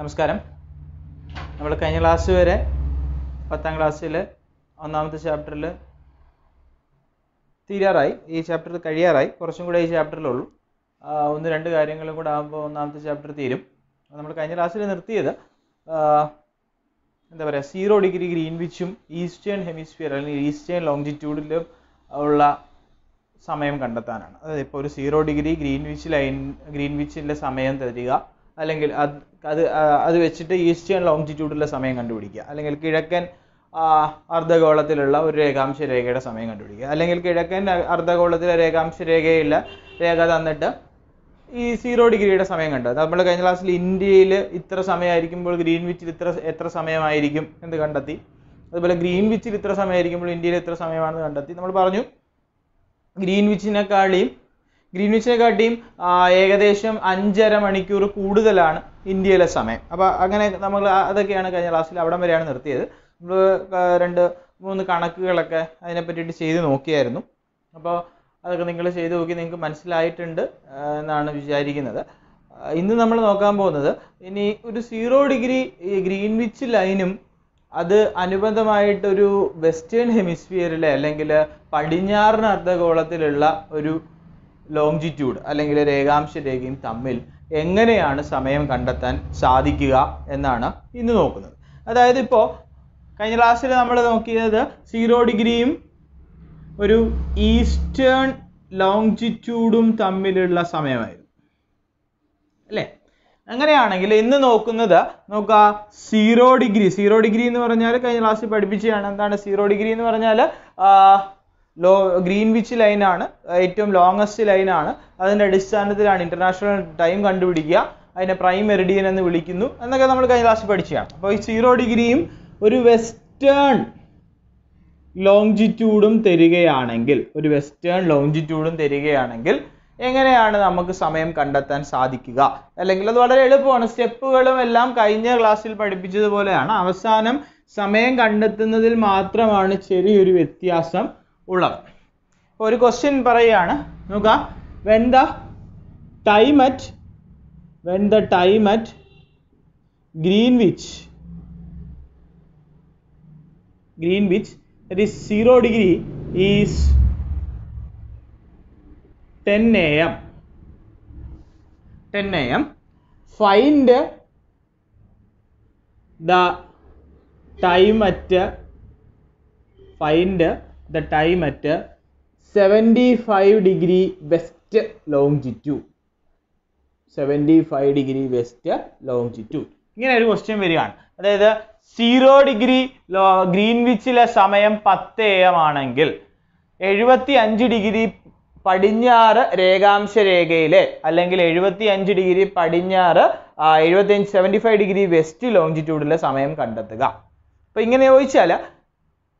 നമസ്കാരം. നമ്മൾ കഴിഞ്ഞ ക്ലാസ് വരെ പത്താം ക്ലാസ്സിൽ ഒന്നാമത്തെ ചാപ്റ്ററിൽ തീരാറായി. ഈ ചാപ്റ്റർ കഴിയാറായി. കുറച്ചും കൂടെ ഈ ചാപ്റ്ററിലുള്ളൂ ഒന്ന് രണ്ട് കാര്യങ്ങളും കൂടെ ആകുമ്പോൾ ഒന്നാമത്തെ ചാപ്റ്റർ തീരും. നമ്മൾ കഴിഞ്ഞ ക്ലാസ്സിൽ നിർത്തിയത് എന്താ പറയുക സീറോ ഡിഗ്രി ഗ്രീൻവിച്ചും ഈസ്റ്റേൺ ഹെമിസ്ഫിയർ അല്ലെങ്കിൽ ഈസ്റ്റേൺ ലോങ്ജിറ്റ്യൂഡിലും ഉള്ള സമയം കണ്ടെത്താനാണ്. അതായത് ഇപ്പോൾ ഒരു സീറോ ഡിഗ്രി ഗ്രീൻവിച്ച് ലൈൻ ഗ്രീൻവിച്ചിന്റെ സമയം തരിക അല്ലെങ്കിൽ അത് അത് അത് വെച്ചിട്ട് ഈസ്റ്റേൺ ലോങ്ജിറ്റ്യൂഡിലെ സമയം കണ്ടുപിടിക്കുക. അല്ലെങ്കിൽ കിഴക്കൻ അർദ്ധഗോളത്തിലുള്ള ഒരു രേഖാംശ രേഖയുടെ സമയം കണ്ടുപിടിക്കുക. അല്ലെങ്കിൽ കിഴക്കൻ അർദ്ധഗോളത്തിലെ രേഖാംശ രേഖയില്ല. രേഖ തന്നിട്ട് ഈ സീറോ ഡിഗ്രിയുടെ സമയം കണ്ടത് നമ്മൾ കഴിഞ്ഞ ക്ലാസ്സിൽ ഇന്ത്യയിൽ ഇത്ര സമയമായിരിക്കുമ്പോൾ ഗ്രീൻവിച്ചിൽ ഇത്ര എത്ര സമയമായിരിക്കും എന്ന് കണ്ടെത്തി. അതുപോലെ ഗ്രീൻവിച്ചിൽ ഇത്ര സമയമായിരിക്കുമ്പോൾ ഇന്ത്യയിൽ എത്ര സമയമാണെന്ന് കണ്ടെത്തി. നമ്മൾ പറഞ്ഞു ഗ്രീൻവിച്ചിനെക്കാളിയും ഗ്രീൻവിച്ചിനെക്കാട്ടിയും ആ, ഏകദേശം അഞ്ചര മണിക്കൂർ കൂടുതലാണ് ഇന്ത്യയിലെ സമയം. അപ്പോൾ അങ്ങനെ നമ്മൾ അതൊക്കെയാണ് കഴിഞ്ഞ ക്ലാസ്സിൽ അവിടം വരെയാണ് നിർത്തിയത്. നമ്മൾ രണ്ട് മൂന്ന് കണക്കുകളൊക്കെ അതിനെ പറ്റിയിട്ട് ചെയ്ത് നോക്കിയായിരുന്നു. അപ്പോൾ അതൊക്കെ നിങ്ങൾ ചെയ്ത് നോക്കി നിങ്ങൾക്ക് മനസ്സിലായിട്ടുണ്ട് എന്നാണ് വിചാരിക്കുന്നത്. ഇന്ന് നമ്മൾ നോക്കാൻ പോകുന്നത് ഇനി ഒരു സീറോ ഡിഗ്രി ഗ്രീൻവിച്ച് ലൈനും അത് അനുബന്ധമായിട്ടൊരു വെസ്റ്റേൺ ഹെമിസ്ഫിയറിലെ അല്ലെങ്കിൽ പടിഞ്ഞാറൻ അർദ്ധഗോളത്തിലുള്ള ഒരു ലോങ്ജിറ്റ്യൂഡ് അല്ലെങ്കിൽ രേഖാംശ രേഖയും തമ്മിൽ എങ്ങനെയാണ് സമയം കണ്ടെത്താൻ സാധിക്കുക എന്നാണ് ഇന്ന് നോക്കുന്നത്. അതായത് ഇപ്പോൾ കഴിഞ്ഞ ക്ലാസ്സിൽ നമ്മൾ നോക്കിയത് സീറോ ഡിഗ്രിയും ഒരു ഈസ്റ്റേൺ ലോങ്ജിറ്റ്യൂഡും തമ്മിലുള്ള സമയമായിരുന്നു. അല്ലേ? അങ്ങനെയാണെങ്കിൽ ഇന്ന് നോക്കുന്നത് നോക്കുക സീറോ ഡിഗ്രി സീറോ ഡിഗ്രി എന്ന് പറഞ്ഞാൽ കഴിഞ്ഞ ക്ലാസ്സിൽ പഠിപ്പിച്ചതാണ്. എന്താണ് സീറോ ഡിഗ്രി എന്ന് പറഞ്ഞാൽ ലോ ഗ്രീൻവിച്ച് ലൈനാണ് ഏറ്റവും ലോങ്ങസ്റ്റ് ലൈനാണ് അതിന്റെ അടിസ്ഥാനത്തിലാണ് ഇന്റർനാഷണൽ ടൈം കണ്ടുപിടിക്കുക. അതിനെ പ്രൈം മെറിഡിയൻ എന്ന് വിളിക്കുന്നു. എന്നൊക്കെ നമ്മൾ കഴിഞ്ഞ ക്ലാസ്സിൽ പഠിച്ചതാണ്. അപ്പോൾ ഈ സീറോ ഡിഗ്രിയും ഒരു വെസ്റ്റേൺ ലോങ്ജിറ്റ്യൂഡും തരികയാണെങ്കിൽ ഒരു വെസ്റ്റേൺ ലോങ്ജിറ്റ്യൂഡും തരികയാണെങ്കിൽ എങ്ങനെയാണ് നമുക്ക് സമയം കണ്ടെത്താൻ സാധിക്കുക? അല്ലെങ്കിൽ അത് വളരെ എളുപ്പമാണ്. സ്റ്റെപ്പുകളും എല്ലാം കഴിഞ്ഞ ക്ലാസ്സിൽ പഠിപ്പിച്ചതുപോലെയാണ്. അവസാനം സമയം കണ്ടെത്തുന്നതിൽ മാത്രമാണ് ചെറിയൊരു വ്യത്യാസം ഉള്ളത് ഒരു ക്വസ്റ്റ്യൻ പറയുകയാണ് നോക്കുക when the time at when the time at Greenwich Greenwich, that is 0 degree, is 10 a.m. 10 a.m. Find the time at find the time at 75 degree west longitude. 75 degree west longitude ഇങ്ങനെ ഒരു question വരികയാണ്. അതായത് zero degree ഗ്രീൻവിച്ചിലെ സമയം പത്ത് A M ആണെങ്കിൽ എഴുപത്തി അഞ്ച് degree പടിഞ്ഞാറ് രേഖാംശ രേഖയിലെ അല്ലെങ്കിൽ എഴുപത്തി അഞ്ച് ഡിഗ്രി പടിഞ്ഞാറ് എഴുപത്തി അഞ്ച് സെവന്റി ഫൈവ് ഡിഗ്രി വെസ്റ്റ് ലോങ്ജിറ്റ്യൂഡിലെ സമയം കണ്ടെത്തുക. അപ്പൊ ഇങ്ങനെ ചോദിച്ചാൽ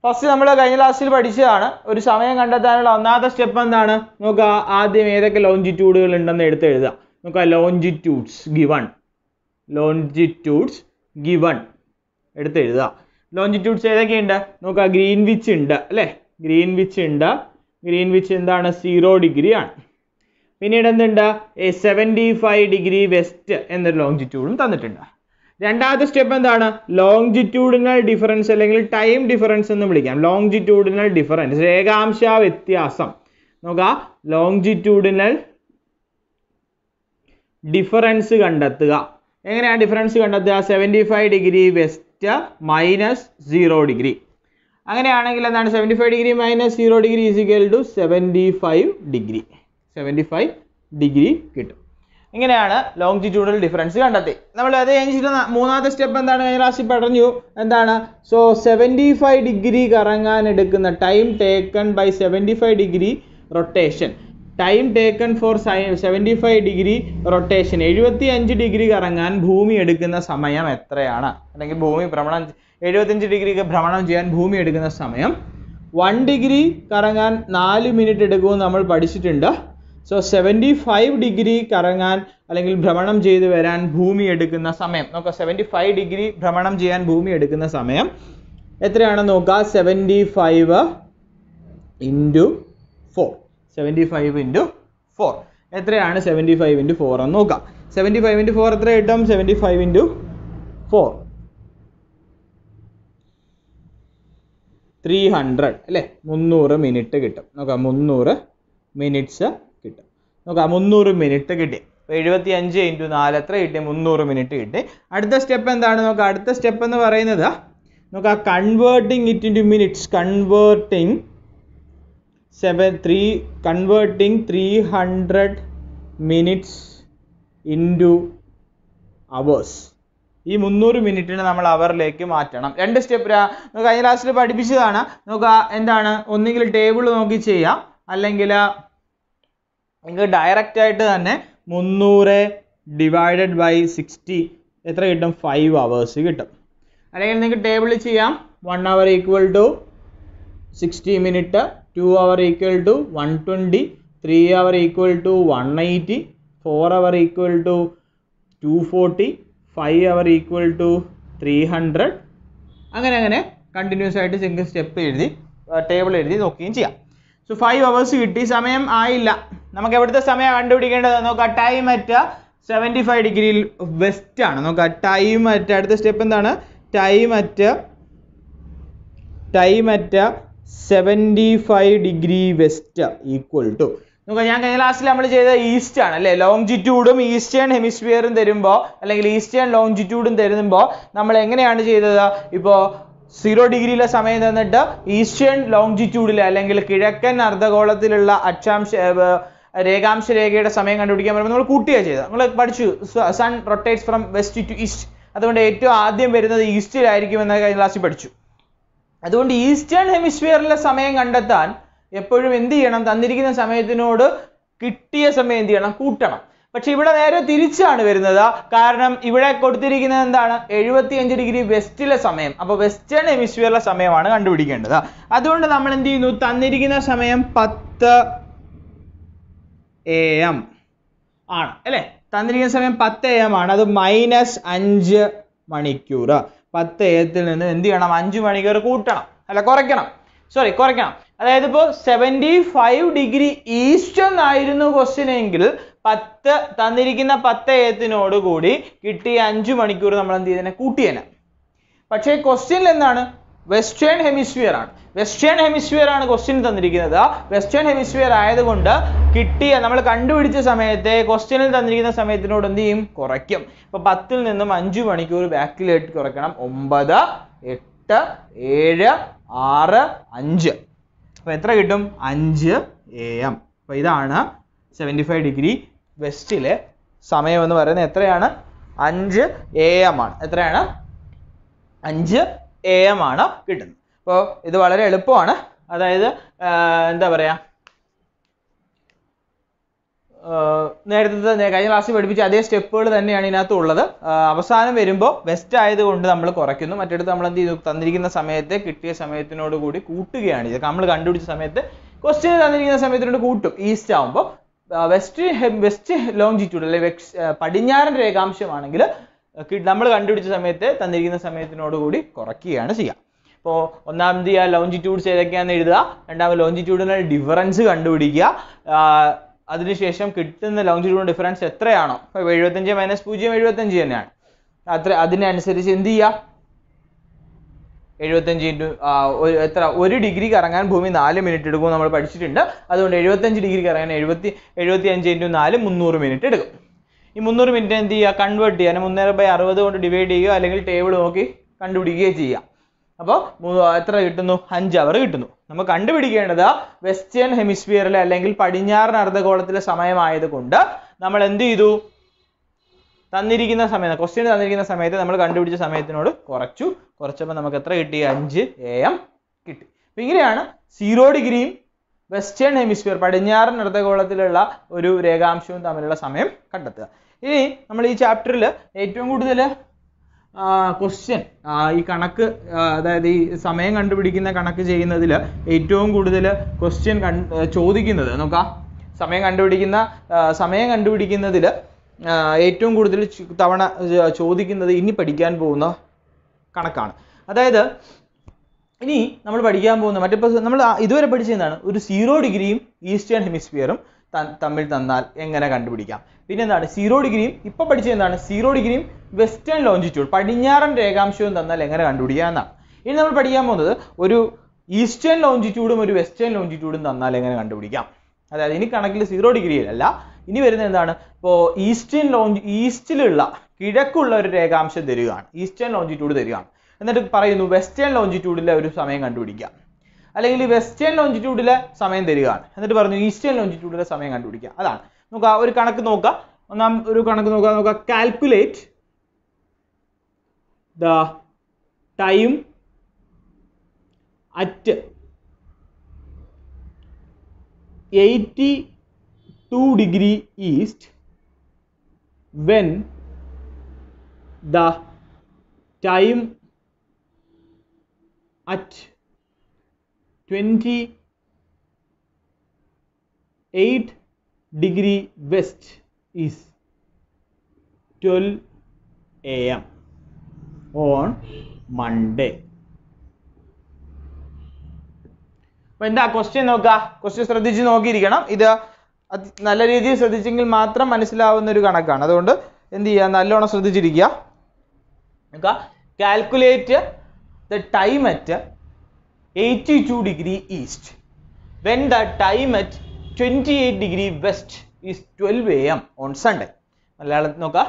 ഫസ്റ്റ് നമ്മൾ കഴിഞ്ഞ ക്ലാസ്സിൽ പഠിച്ചതാണ്. ഒരു സമയം കണ്ടെത്താനുള്ള ഒന്നാമത്തെ സ്റ്റെപ്പ് എന്താണ്? നോക്കുക ആദ്യം ഏതൊക്കെ ലോഞ്ചിറ്റ്യൂഡുകൾ ഉണ്ടെന്ന് എടുത്ത് എഴുതുക നോക്കുക ലോഞ്ചിറ്റ്യൂഡ്സ് ഗിവൺ ലോഞ്ചിറ്റ്യൂഡ്സ് ഗിവൺ എടുത്ത് എഴുതുക ലോഞ്ചിറ്റ്യൂഡ്സ് ഏതൊക്കെയുണ്ട്? നോക്കുക ഗ്രീൻവിച്ച് ഉണ്ട് അല്ലേ? ഗ്രീൻവിച്ച് ഉണ്ട്. ഗ്രീൻ വിച്ച് എന്താണ്? സീറോ ഡിഗ്രി ആണ്. പിന്നീട് എന്തുണ്ട്? സെവന്റി ഫൈവ് ഡിഗ്രി വെസ്റ്റ് എന്നൊരു ലോഞ്ചിറ്റ്യൂഡും തന്നിട്ടുണ്ട്. രണ്ടാമത്തെ സ്റ്റെപ്പ് എന്താണ്? ലോങ്ജിറ്റ്യൂഡിനൽ ഡിഫറൻസ് അല്ലെങ്കിൽ ടൈം ഡിഫറൻസ് എന്ന് വിളിക്കാം. ലോങ്ജിറ്റ്യൂഡിനൽ ഡിഫറൻസ് രേഖാംശ വ്യത്യാസം. നോക്കുക ലോങ്ജിറ്റ്യൂഡിനൽ ഡിഫറൻസ് കണ്ടെത്തുക. എങ്ങനെയാണ് ഡിഫറൻസ് കണ്ടെത്തുക? Seventy five degree west minus zero degree അങ്ങനെയാണെങ്കിൽ എന്താണ്? Seventy five degree minus zero degree is equal to seventy five degree seventy five degree കിട്ടും. ഇങ്ങനെയാണ് ലോങ്ജിറ്റ്യൂഡൽ ഡിഫറൻസ് കണ്ടെത്തി. നമ്മൾ അത് കഴിഞ്ഞിട്ട് മൂന്നാമത്തെ സ്റ്റെപ്പ് എന്താണ്? കഴിഞ്ഞ ക്ലാസ്സിൽ പറഞ്ഞു എന്താണ്? സോ സെവന്റി ഫൈവ് ഡിഗ്രി കറങ്ങാൻ എടുക്കുന്ന time taken by seventy five degree rotation time taken for seventy five degree rotation എഴുപത്തി അഞ്ച് ഡിഗ്രി കറങ്ങാൻ ഭൂമി എടുക്കുന്ന സമയം എത്രയാണ്? അല്ലെങ്കിൽ ഭൂമി ഭ്രമണം എഴുപത്തഞ്ച് ഡിഗ്രി ഭ്രമണം ചെയ്യാൻ ഭൂമി എടുക്കുന്ന സമയം. വൺ ഡിഗ്രി കറങ്ങാൻ നാല് മിനിറ്റ് എടുക്കുമെന്ന് നമ്മൾ പഠിച്ചിട്ടുണ്ട്. സോ സെവന്റി ഫൈവ് ഡിഗ്രി കറങ്ങാൻ അല്ലെങ്കിൽ ഭ്രമണം ചെയ്ത് വരാൻ ഭൂമി എടുക്കുന്ന സമയം. നോക്കാം സെവന്റി ഫൈവ് ഡിഗ്രി ഭ്രമണം ചെയ്യാൻ ഭൂമി എടുക്കുന്ന സമയം എത്രയാണെന്ന് നോക്കുക? Seventy five into four seventy five into four എത്രയാണ് സെവന്റി ഫൈവ് ഇന്റു ഫോർ എന്ന് നോക്കാം സെവന്റി ഫൈവ് ഇന്റു ഫോർ എത്ര കിട്ടും? Seventy five into four three hundred അല്ലേ? മുന്നൂറ് മിനിറ്റ് കിട്ടും. നോക്കാം മുന്നൂറ് മിനിറ്റ്സ് നോക്കാം മുന്നൂറ് മിനിറ്റ് കിട്ടി. എഴുപത്തി അഞ്ച് ഇന്റു നാല് എത്ര കിട്ടി? മുന്നൂറ് മിനിറ്റ് കിട്ടി. അടുത്ത സ്റ്റെപ്പ് എന്താണ് നോക്കാം? അടുത്ത സ്റ്റെപ്പ് എന്ന് പറയുന്നത് നോക്കാം converting it into minutes converting seven three converting three hundred minutes into hours ഈ മുന്നൂറ് മിനിറ്റിനെ നമ്മൾ അവറിലേക്ക് മാറ്റണം. രണ്ട് സ്റ്റെപ്പ് കഴിഞ്ഞ ക്ലാസ്സിൽ പഠിപ്പിച്ചതാണ്. നമുക്ക് എന്താണ്? ഒന്നുകിൽ ടേബിൾ നോക്കി ചെയ്യാം. അല്ലെങ്കിൽ നിങ്ങൾക്ക് ഡയറക്റ്റ് ആയിട്ട് തന്നെ മുന്നൂറ് ഡിവൈഡഡ് ബൈ സിക്സ്റ്റി എത്ര കിട്ടും? ഫൈവ് അവേഴ്സ് കിട്ടും. അല്ലെങ്കിൽ നിങ്ങൾക്ക് ടേബിളിൽ ചെയ്യാം. One hour equal to sixty minute two hour equal to one twenty three hour equal to one eighty four hour equal to two forty five hour equal to three hundred അങ്ങനെ അങ്ങനെ continuous ആയിട്ട് single step എഴുതി table എഴുതി നോക്കുകയും ചെയ്യാം. So five hours കിട്ടി. സമയം ആയില്ല. നമുക്ക് എവിടുത്തെ സമയം കണ്ടുപിടിക്കേണ്ടത്? നോക്കാം ടൈം അറ്റ് സെവന്റി ഫൈവ് ഡിഗ്രിയിൽ വെസ്റ്റ് ആണ്. നോക്കാം ടൈം അറ്റ് അടുത്ത സ്റ്റെപ്പ് എന്താണ്? Time at time at seventy five degree west equal to നോക്കാം ഞാൻ കഴിഞ്ഞ ക്ലാസ്സിൽ നമ്മൾ ചെയ്ത ഈസ്റ്റ് ആണ് അല്ലേ? ലോങ്ജിറ്റ്യൂഡും ഈസ്റ്റേൺ ഹെമിസ്ഫിയറും തരുമ്പോൾ അല്ലെങ്കിൽ ഈസ്റ്റേൺ ലോങ്ജിറ്റ്യൂഡും തരുമ്പോൾ നമ്മൾ എങ്ങനെയാണ് ചെയ്തത്? ഇപ്പോൾ സീറോ ഡിഗ്രിയിലെ സമയം തന്നിട്ട് ഈസ്റ്റേൺ ലോങ്ജിറ്റ്യൂഡിലെ അല്ലെങ്കിൽ കിഴക്കൻ അർദ്ധഗോളത്തിലുള്ള അക്ഷാംശ രേഖാംശ രേഖയുടെ സമയം കണ്ടുപിടിക്കാൻ പറയുമ്പോൾ നമ്മൾ കൂട്ടുകയാണ് ചെയ്തത്. നമ്മൾ പഠിച്ചു. Sun rotates from west to east അതുകൊണ്ട് ഏറ്റവും ആദ്യം വരുന്നത് ഈസ്റ്റിലായിരിക്കും എന്ന കഴിഞ്ഞ ക്ലാസ്സിൽ പഠിച്ചു. അതുകൊണ്ട് ഈസ്റ്റേൺ ഹെമിസ്ഫിയറിലെ സമയം കണ്ടെത്താൻ എപ്പോഴും എന്ത് ചെയ്യണം? തന്നിരിക്കുന്ന സമയത്തിനോട് കിട്ടിയ സമയം എന്ത് ചെയ്യണം? കൂട്ടണം. പക്ഷെ ഇവിടെ നേരെ തിരിച്ചാണ് വരുന്നത്. കാരണം ഇവിടെ കൊടുത്തിരിക്കുന്നത് എന്താണ്? എഴുപത്തിയഞ്ച് ഡിഗ്രി വെസ്റ്റിലെ സമയം. അപ്പോൾ വെസ്റ്റേൺ ഹെമിസ്ഫിയറിലെ സമയമാണ് കണ്ടുപിടിക്കേണ്ടത്. അതുകൊണ്ട് നമ്മൾ എന്ത് ചെയ്യുന്നു? തന്നിരിക്കുന്ന സമയം പത്ത് എ എം ആണ് അല്ലേ? തന്നിരിക്കുന്ന സമയം പത്ത് എ എം ആണ്. അത് മൈനസ് അഞ്ച് മണിക്കൂർ പത്ത് എത്തിൽ നിന്ന് എന്ത് ചെയ്യണം? അഞ്ച് മണിക്കൂർ കൂട്ടണം. അല്ല കുറയ്ക്കണം. സോറി കുറയ്ക്കണം. അതായത് ഇപ്പോൾ സെവന്റി ഫൈവ് ഡിഗ്രി ഈസ്റ്റ് എന്നായിരുന്നു ക്വസ്റ്റ്യൻ എങ്കിൽ പത്ത് തന്നിരിക്കുന്ന പത്ത് എത്തിനോട് കൂടി കിട്ടിയ അഞ്ച് മണിക്കൂർ നമ്മൾ എന്ത് ചെയ്തതിനെ കൂട്ടിയേനെ. പക്ഷേ ക്വസ്റ്റ്യനിൽ എന്താണ്? വെസ്റ്റേൺ ഹെമിസ്ഫിയർ ആണ്. വെസ്റ്റേൺ ഹെമിസ്ഫിയർ ആണ് ക്വസ്റ്റ്യൻ തന്നിരിക്കുന്നത്. വെസ്റ്റേൺ ഹെമിസ്ഫിയർ ആയതുകൊണ്ട് കിട്ടിയ നമ്മൾ കണ്ടുപിടിച്ച സമയത്തെ ക്വസ്റ്റ്യനിൽ തന്നിരിക്കുന്ന സമയത്തിനോട് എന്ത് ചെയ്യും? കുറയ്ക്കും. ഇപ്പൊ പത്തിൽ നിന്നും അഞ്ച് മണിക്കൂർ ബാക്കിലേക്ക് കുറയ്ക്കണം. ഒമ്പത് എട്ട് ഏഴ് ആറ് അഞ്ച്. അപ്പൊ എത്ര കിട്ടും? അഞ്ച് എ എം അപ്പൊ ഇതാണ് സെവന്റി ഫൈവ് ഡിഗ്രി വെസ്റ്റിലെ സമയം എന്ന് പറയുന്നത് എത്രയാണ്? അഞ്ച് എ എം ആണ്. എത്രയാണ്? അഞ്ച് എ എം ആണ് കിട്ടുന്നത്. അപ്പോൾ ഇത് വളരെ എളുപ്പമാണ്. അതായത് എന്താ പറയാ? ആഹ് നേരത്തെ കഴിഞ്ഞ ക്ലാസ്സിൽ പഠിപ്പിച്ച അതേ സ്റ്റെപ്പുകൾ തന്നെയാണ് ഇതിനകത്ത് ഉള്ളത്. അവസാനം വരുമ്പോൾ വെസ്റ്റ് ആയതുകൊണ്ട് നമ്മൾ കുറയ്ക്കുന്നു. മറ്റെടുത്ത് നമ്മൾ എന്ത് ചെയ്തു? തന്നിരിക്കുന്ന സമയത്തെ കിട്ടിയ സമയത്തിനോട് കൂടി കൂട്ടുകയാണ് ഇത് നമ്മൾ കണ്ടുപിടിച്ച സമയത്ത് ക്വസ്റ്റ്യൻ തന്നിരിക്കുന്ന സമയത്തിനോട് കൂട്ടും. ഈസ്റ്റ് ആകുമ്പോൾ വെസ്റ്റ് വെസ്റ്റ് ലോഞ്ചിറ്റ്യൂഡ് അല്ലെങ്കിൽ പടിഞ്ഞാറൻ രേഖാംശമാണെങ്കിൽ നമ്മൾ കണ്ടുപിടിച്ച സമയത്ത് തന്നിരിക്കുന്ന സമയത്തിനോട് കൂടി കുറയ്ക്കുകയാണ് ചെയ്യുക. അപ്പോൾ ഒന്നാമത് ആ ലോഞ്ചിറ്റ്യൂഡ്സ് ഏതൊക്കെയാണെന്ന് എഴുതുക. രണ്ടാമത് ലോഞ്ചിറ്റ്യൂഡിനൽ ഡിഫറൻസ് കണ്ടുപിടിക്കുക. അതിനുശേഷം കിട്ടുന്ന ലോഞ്ചിറ്റ്യൂഡിന് ഡിഫറൻസ് എത്രയാണോ? ഇപ്പോൾ എഴുപത്തഞ്ച് മൈനസ് പൂജ്യം എഴുപത്തഞ്ച് തന്നെയാണ്. അത്ര അതിനനുസരിച്ച് എന്ത് ചെയ്യുക? എഴുപത്തഞ്ച് ഇന്റു എത്ര ഒരു ഡിഗ്രി കറങ്ങാൻ ഭൂമി നാല് മിനിറ്റ് എടുക്കും നമ്മൾ പഠിച്ചിട്ടുണ്ട്. അതുകൊണ്ട് എഴുപത്തഞ്ച് ഡിഗ്രി കറങ്ങാൻ എഴുപത്തി എഴുപത്തി അഞ്ച് ഇന്റു നാല് മുന്നൂറ് മിനിറ്റ് എടുക്കും. ഈ മുന്നൂറ് മിനിറ്റ് എന്ത് ചെയ്യുക? കൺവേർട്ട് ചെയ്യുക. അല്ലെങ്കിൽ മുന്നൂറ് ബൈ അറുപത് കൊണ്ട് ഡിവൈഡ് ചെയ്യുക അല്ലെങ്കിൽ ടേബിൾ നോക്കി കണ്ടുപിടിക്കുകയോ ചെയ്യുക അപ്പോൾ എത്ര കിട്ടുന്നു? അഞ്ച് അവർ കിട്ടുന്നു. നമ്മൾ കണ്ടുപിടിക്കേണ്ടത് വെസ്റ്റേൺ ഹെമിസ്ഫിയറിലെ അല്ലെങ്കിൽ പടിഞ്ഞാറൻ അർദ്ധഗോളത്തിലെ സമയമായത് കൊണ്ട് നമ്മൾ എന്ത് ചെയ്തു? തന്നിരിക്കുന്ന സമയം ക്വസ്റ്റ്യൻ തന്നിരിക്കുന്ന സമയത്ത് നമ്മൾ കണ്ടുപിടിച്ച സമയത്തിനോട് കുറച്ചു. കുറച്ചപ്പോൾ നമുക്ക് എത്ര കിട്ടി? അഞ്ച് എ എം കിട്ടി. അപ്പൊ ഇങ്ങനെയാണ് സീറോ ഡിഗ്രിയും വെസ്റ്റേൺ ഹെമിസ്ഫിയർ പടിഞ്ഞാറൻ അർദ്ധഗോളത്തിലുള്ള ഒരു രേഖാംശവും തമ്മിലുള്ള സമയം കണ്ടെത്തുക. ഇനി നമ്മൾ ഈ ചാപ്റ്ററിൽ ഏറ്റവും കൂടുതൽ ക്വസ്റ്റ്യൻ ഈ കണക്ക് അതായത് ഈ സമയം കണ്ടുപിടിക്കുന്ന കണക്ക് ചെയ്യുന്നതിൽ ഏറ്റവും കൂടുതൽ ക്വസ്റ്റ്യൻ ചോദിക്കുന്നത് നോക്കാം. സമയം കണ്ടുപിടിക്കുന്ന സമയം കണ്ടുപിടിക്കുന്നതിൽ ഏറ്റവും കൂടുതൽ തവണ ചോദിക്കുന്നത് ഇനി പഠിക്കാൻ പോകുന്ന കണക്കാണ്. അതായത് ഇനി നമ്മൾ പഠിക്കാൻ പോകുന്ന മറ്റിപ്പോൾ നമ്മൾ ഇതുവരെ പഠിച്ചതാണ് ഒരു സീറോ ഡിഗ്രിയും ഈസ്റ്റേൺ ഹെമിസ്ഫിയറും തമ്മിൽ തന്നാൽ എങ്ങനെ കണ്ടുപിടിക്കാം? പിന്നെ എന്താണ്? സീറോ ഡിഗ്രിയും ഇപ്പൊ പഠിച്ചതെന്താണ് സീറോ ഡിഗ്രിയും വെസ്റ്റേൺ ലോഞ്ചിറ്റ്യൂഡ് പടിഞ്ഞാറൻ രേഖാംശവും തന്നാൽ എങ്ങനെ കണ്ടുപിടിക്കാം എന്നാണ് ഇനി നമ്മൾ പഠിക്കാൻ പോകുന്നത് ഒരു ഈസ്റ്റേൺ ലോഞ്ചിറ്റ്യൂഡും ഒരു വെസ്റ്റേൺ ലോഞ്ചിറ്റ്യൂഡും തന്നാൽ എങ്ങനെ കണ്ടുപിടിക്കാം? അതായത് ഇനി കണക്കിൽ സീറോ ഡിഗ്രിയിലല്ല ഇനി വരുന്നത് എന്താണ്? ഇപ്പോൾ ഈസ്റ്റേൺ ലോഞ്ച് ഈസ്റ്റിലുള്ള കിഴക്കുള്ള ഒരു രേഖാംശം തരികയാണ്. ഈസ്റ്റേൺ ലോഞ്ചിറ്റ്യൂഡ് തരികയാണ്. എന്നിട്ട് പറയുന്നു വെസ്റ്റേൺ ലോഞ്ചിറ്റ്യൂഡിലെ ഒരു സമയം കണ്ടുപിടിക്കാം. അല്ലെങ്കിൽ വെസ്റ്റേൺ ലോഞ്ചിറ്റ്യൂഡിലെ സമയം തരികയാണ്. എന്നിട്ട് പറഞ്ഞു ഈസ്റ്റേൺ ലോഞ്ചിറ്റ്യൂഡിലെ സമയം കണ്ടുപിടിക്കുക അതാണ്. നോക്കുക ഒരു കണക്ക് നോക്കുക ഒന്നാം ഒരു കണക്ക് നോക്കുക നോക്കുക calculate the time at eighty two degree east when the time at 28 degree west is 12 am on Monday. അപ്പൊ എന്താ ക്വസ്റ്റ്യൻ നോക്കുക ക്വസ്റ്റ്യൻ ശ്രദ്ധിച്ച് നോക്കിയിരിക്കണം. ഇത് നല്ല രീതിയിൽ ശ്രദ്ധിച്ചെങ്കിൽ മാത്രം മനസ്സിലാവുന്ന ഒരു കണക്കാണ്. അതുകൊണ്ട് എന്ത് ചെയ്യുക നല്ലോണം ശ്രദ്ധിച്ചിരിക്കുക. Calculate eighty two degree east when the time at twenty eight degree west is twelve A M on Sunday മലയാളത്തിൽ നോക്കുക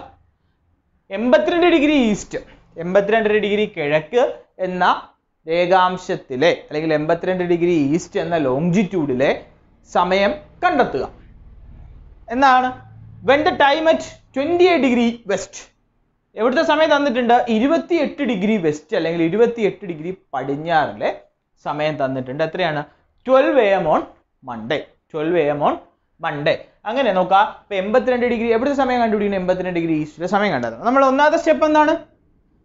എൺപത്തിരണ്ട് ഡിഗ്രി ഈസ്റ്റ് എൺപത്തിരണ്ട് ഡിഗ്രി കിഴക്ക് എന്ന രേഖാംശത്തിലെ അല്ലെങ്കിൽ എൺപത്തിരണ്ട് ഡിഗ്രി ഈസ്റ്റ് എന്ന ലോങ്ജിറ്റ്യൂഡിലെ സമയം കണ്ടെത്തുക. എന്നാണ്? When the time at twenty eight degree west എവിടുത്തെ സമയം തന്നിട്ടുണ്ട്? ഇരുപത്തിയെട്ട് ഡിഗ്രി വെസ്റ്റ് അല്ലെങ്കിൽ ഇരുപത്തിയെട്ട് ഡിഗ്രി പടിഞ്ഞാറിലെ സമയം തന്നിട്ടുണ്ട്. എത്രയാണ്? Twelve A M on Monday twelve A M on Monday അങ്ങനെ നോക്കാം. ഇപ്പൊ എൺപത്തിരണ്ട് ഡിഗ്രി എവിടുത്തെ സമയം കണ്ടുപിടിക്കണം എൺപത്തിരണ്ട് ഡിഗ്രി ഈസ്റ്റിലെ സമയം കണ്ടെത്തണം. നമ്മൾ ഒന്നാമത്തെ സ്റ്റെപ്പ് എന്താണ്?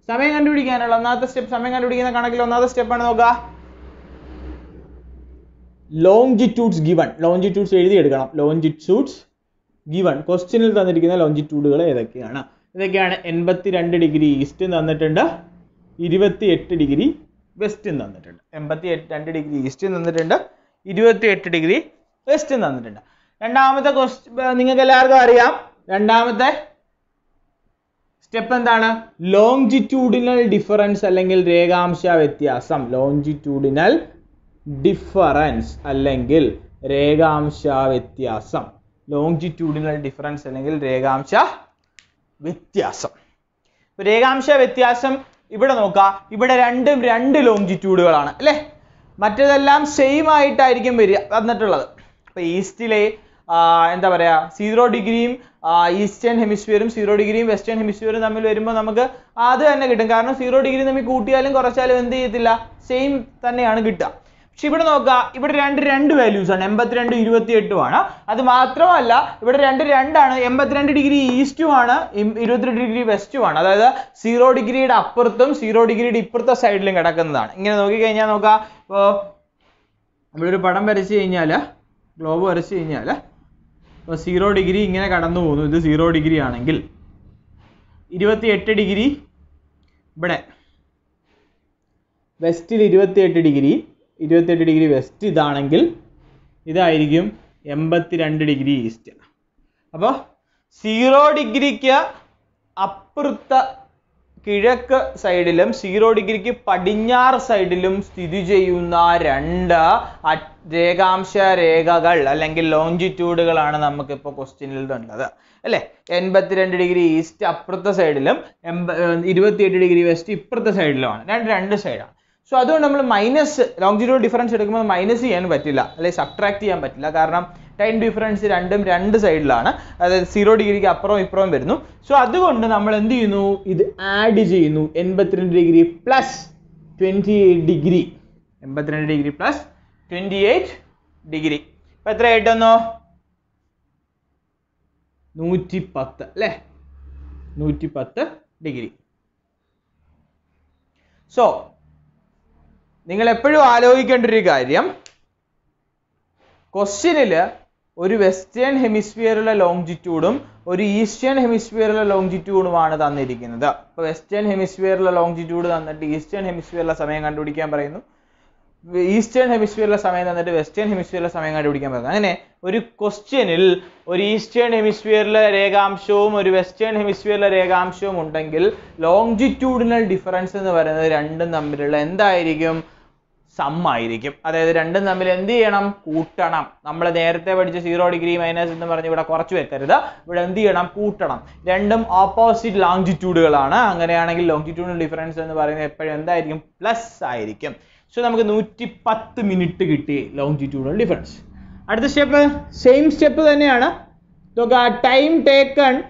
സമയം കണ്ടുപിടിക്കാനുള്ള ഒന്നാമത്തെ സ്റ്റെപ്പ്. സമയം കണ്ടുപിടിക്കുന്ന കണക്കിൽ ഒന്നാമത്തെ സ്റ്റെപ്പാണ് നോക്കുക ലോഞ്ചിറ്റ്യൂഡ്സ് ഗിവൺ ലോഞ്ചിറ്റ്യൂഡ്സ് എഴുതിയെടുക്കണം. ലോഞ്ചിറ്റ്യൂഡ്സ് ഗിവൺ ക്വസ്റ്റ്യനിൽ തന്നിരിക്കുന്ന ലോഞ്ചിറ്റ്യൂഡുകൾ ഏതൊക്കെയാണ്? ഇതൊക്കെയാണ് എൺപത്തിരണ്ട് ഡിഗ്രി ഈസ്റ്റും തന്നിട്ടുണ്ട്. ഇരുപത്തിയെട്ട് ഡിഗ്രി വെസ്റ്റും തന്നിട്ടുണ്ട്. എൺപത്തി രണ്ട് ഡിഗ്രി ഈസ്റ്റും തന്നിട്ടുണ്ട്. ഇരുപത്തിയെട്ട് ഡിഗ്രി വെസ്റ്റും തന്നിട്ടുണ്ട്. രണ്ടാമത്തെ ക്വസ്റ്റ്യൻ നിങ്ങൾക്ക് എല്ലാവർക്കും അറിയാം. രണ്ടാമത്തെ സ്റ്റെപ്പ് എന്താണ്? ലോങ്ജിറ്റ്യൂഡിനൽ ഡിഫറൻസ് അല്ലെങ്കിൽ രേഖാംശ വ്യത്യാസം. ലോങ്ജിറ്റ്യൂഡിനൽ ഡിഫറൻസ് അല്ലെങ്കിൽ രേഖാംശ വ്യത്യാസം. ലോങ്ജിറ്റ്യൂഡിനൽ ഡിഫറൻസ് അല്ലെങ്കിൽ രേഖാംശ വ്യത്യാസം. രേഖാംശ വ്യത്യാസം ഇവിടെ നോക്കുക ഇവിടെ രണ്ടും രണ്ട് ലോങ്ജിറ്റ്യൂഡുകളാണ് അല്ലേ? മറ്റേതെല്ലാം സെയിം ആയിട്ടായിരിക്കും വരിക വന്നിട്ടുള്ളത്. ഇപ്പൊ ഈസ്റ്റിലെ എന്താ പറയാ സീറോ ഡിഗ്രിയും ഈസ്റ്റേൺ ഹെമിസ്ഫിയറും സീറോ ഡിഗ്രിയും വെസ്റ്റേൺ ഹെമിസ്ഫിയറും തമ്മിൽ വരുമ്പോൾ നമുക്ക് അത് തന്നെ കിട്ടും. കാരണം സീറോ ഡിഗ്രി തമ്മിൽ കൂട്ടിയാലും കുറച്ചാലും എന്ത് ചെയ്യത്തില്ല? സെയിം തന്നെയാണ് കിട്ടുക. പക്ഷെ ഇവിടെ നോക്കുക ഇവിടെ രണ്ട് രണ്ട് വാല്യൂസ് ആണ്. എൺപത്തിരണ്ട് ഇരുപത്തിയെട്ടും ആണ്. അത് മാത്രമല്ല ഇവിടെ രണ്ട് രണ്ടാണ് എൺപത്തിരണ്ട് ഡിഗ്രി ഈസ്റ്റും ആണ് ഇരുപത്തിരണ്ട് ഡിഗ്രി വെസ്റ്റും ആണ്. അതായത് സീറോ ഡിഗ്രിയുടെ അപ്പുറത്തും സീറോ ഡിഗ്രിയുടെ ഇപ്പുറത്തെ സൈഡിലും കിടക്കുന്നതാണ്. ഇങ്ങനെ നോക്കിക്കഴിഞ്ഞാൽ നോക്കാം ഇപ്പോൾ ഇവിടെ ഒരു പടം വരച്ച് കഴിഞ്ഞാൽ ഗ്ലോബ് വരച്ച് കഴിഞ്ഞാൽ ഇപ്പോൾ സീറോ ഡിഗ്രി ഇങ്ങനെ കടന്നു പോകുന്നു. ഇത് സീറോ ഡിഗ്രി ആണെങ്കിൽ. ഇരുപത്തിയെട്ട് ഡിഗ്രി ഇവിടെ. വെസ്റ്റിൽ ഇരുപത്തിയെട്ട് ഡിഗ്രി ഇരുപത്തിയെട്ട് ഡിഗ്രി വെസ്റ്റ് ഇതാണെങ്കിൽ ഇതായിരിക്കും എൺപത്തിരണ്ട് ഡിഗ്രി ഈസ്റ്റ്. അപ്പോൾ സീറോ ഡിഗ്രിക്ക് അപ്പുറത്തെ കിഴക്ക് സൈഡിലും സീറോ ഡിഗ്രിക്ക് പടിഞ്ഞാറ് സൈഡിലും സ്ഥിതി ചെയ്യുന്ന രണ്ട് രേഖാംശ രേഖകൾ അല്ലെങ്കിൽ ലോഞ്ചിറ്റ്യൂഡുകളാണ് നമുക്കിപ്പോൾ ക്വസ്റ്റ്യനിൽ ഉള്ളത് അല്ലേ? എൺപത്തിരണ്ട് ഡിഗ്രി ഈസ്റ്റ് അപ്പുറത്തെ സൈഡിലും എൺപ ഇരുപത്തിയെട്ട് ഡിഗ്രി വെസ്റ്റ് ഇപ്പുറത്തെ സൈഡിലുമാണ്. രണ്ട് രണ്ട് സൈഡാണ് സോ അതുകൊണ്ട് നമ്മൾ മൈനസ് ലോങ്ജിറ്റ്യൂഡ് ഡിഫറൻസ് എടുക്കുമ്പോൾ മൈനസ് ചെയ്യാൻ പറ്റില്ല. അല്ലെങ്കിൽ സബ്ട്രാക്ട് ചെയ്യാൻ പറ്റില്ല. കാരണം ടൈം ഡിഫറൻസ് രണ്ടും രണ്ട് സൈഡിലാണ് അതായത് സീറോ ഡിഗ്രിക്ക് അപ്പുറവും ഇപ്പുറവും വരുന്നു. സോ അതുകൊണ്ട് നമ്മൾ എന്ത് ചെയ്യുന്നു? ഇത് ആഡ് ചെയ്യുന്നു. എൺപത്തിരണ്ട് degree plus twenty eight degree. എൺപത്തിരണ്ട് degree plus twenty eight degree. ഇപ്പം എത്ര ആയിട്ടെന്നോ നൂറ്റി പത്ത് അല്ലേ? നൂറ്റി പത്ത് ഡിഗ്രി. സോ നിങ്ങൾ എപ്പോഴും ആലോചിക്കേണ്ട ഒരു കാര്യം ക്വസ്റ്റ്യനിൽ ഒരു വെസ്റ്റേൺ ഹെമിസ്ഫിയറിലെ ലോങ്ജിറ്റ്യൂഡും ഒരു ഈസ്റ്റേൺ ഹെമിസ്ഫിയറിലെ ലോങ്ജിറ്റ്യൂഡുമാണ് തന്നിരിക്കുന്നത്. അപ്പോൾ വെസ്റ്റേൺ ഹെമിസ്ഫിയറിലെ ലോങ്ജിറ്റ്യൂഡ് തന്നിട്ട് ഈസ്റ്റേൺ ഹെമിസ്ഫിയറിലെ സമയം കണ്ടുപിടിക്കാൻ പറയുന്നു. ഈസ്റ്റേൺ ഹെമിസ്ഫിയറിലെ സമയം തന്നിട്ട് വെസ്റ്റേൺ ഹെമിസ്ഫിയറിലെ സമയം കണ്ടുപിടിക്കാൻ പറയുന്നു. അങ്ങനെ ഒരു ക്വസ്റ്റ്യനിൽ ഒരു ഈസ്റ്റേൺ ഹെമിസ്ഫിയറിലെ രേഖാംശവും ഒരു വെസ്റ്റേൺ ഹെമിസ്ഫിയറിലെ രേഖാംശവും ഉണ്ടെങ്കിൽ ലോങ്ജിറ്റ്യൂഡിനൽ ഡിഫറൻസ് എന്ന് പറയുന്നത് രണ്ടും തമ്മിലുള്ള എന്തായിരിക്കും? സം ആയിരിക്കും. അതായത് രണ്ടും തമ്മിൽ എന്ത് ചെയ്യണം? കൂട്ടണം. നമ്മൾ നേരത്തെ പഠിച്ച സീറോ ഡിഗ്രി മൈനസ് എന്ന് പറഞ്ഞ് ഇവിടെ കുറച്ച് വെക്കരുത്. ഇവിടെ എന്ത് ചെയ്യണം? കൂട്ടണം. രണ്ടും ഓപ്പോസിറ്റ് ലോങ്ജിറ്റ്യൂഡുകളാണ് അങ്ങനെയാണെങ്കിൽ ലോങ്ജിറ്റ്യൂഡ് ഡിഫറൻസ് എന്ന് പറയുന്നത് എപ്പോഴും എന്തായിരിക്കും? പ്ലസ് ആയിരിക്കും. സോ നമുക്ക് നൂറ്റി പത്ത് മിനിറ്റ് കിട്ടി ലോങ്ജിറ്റ്യൂഡൽ ഡിഫറൻസ് അടുത്ത സ്റ്റെപ്പ് സെയിം സ്റ്റെപ്പ് തന്നെയാണ്. Time taken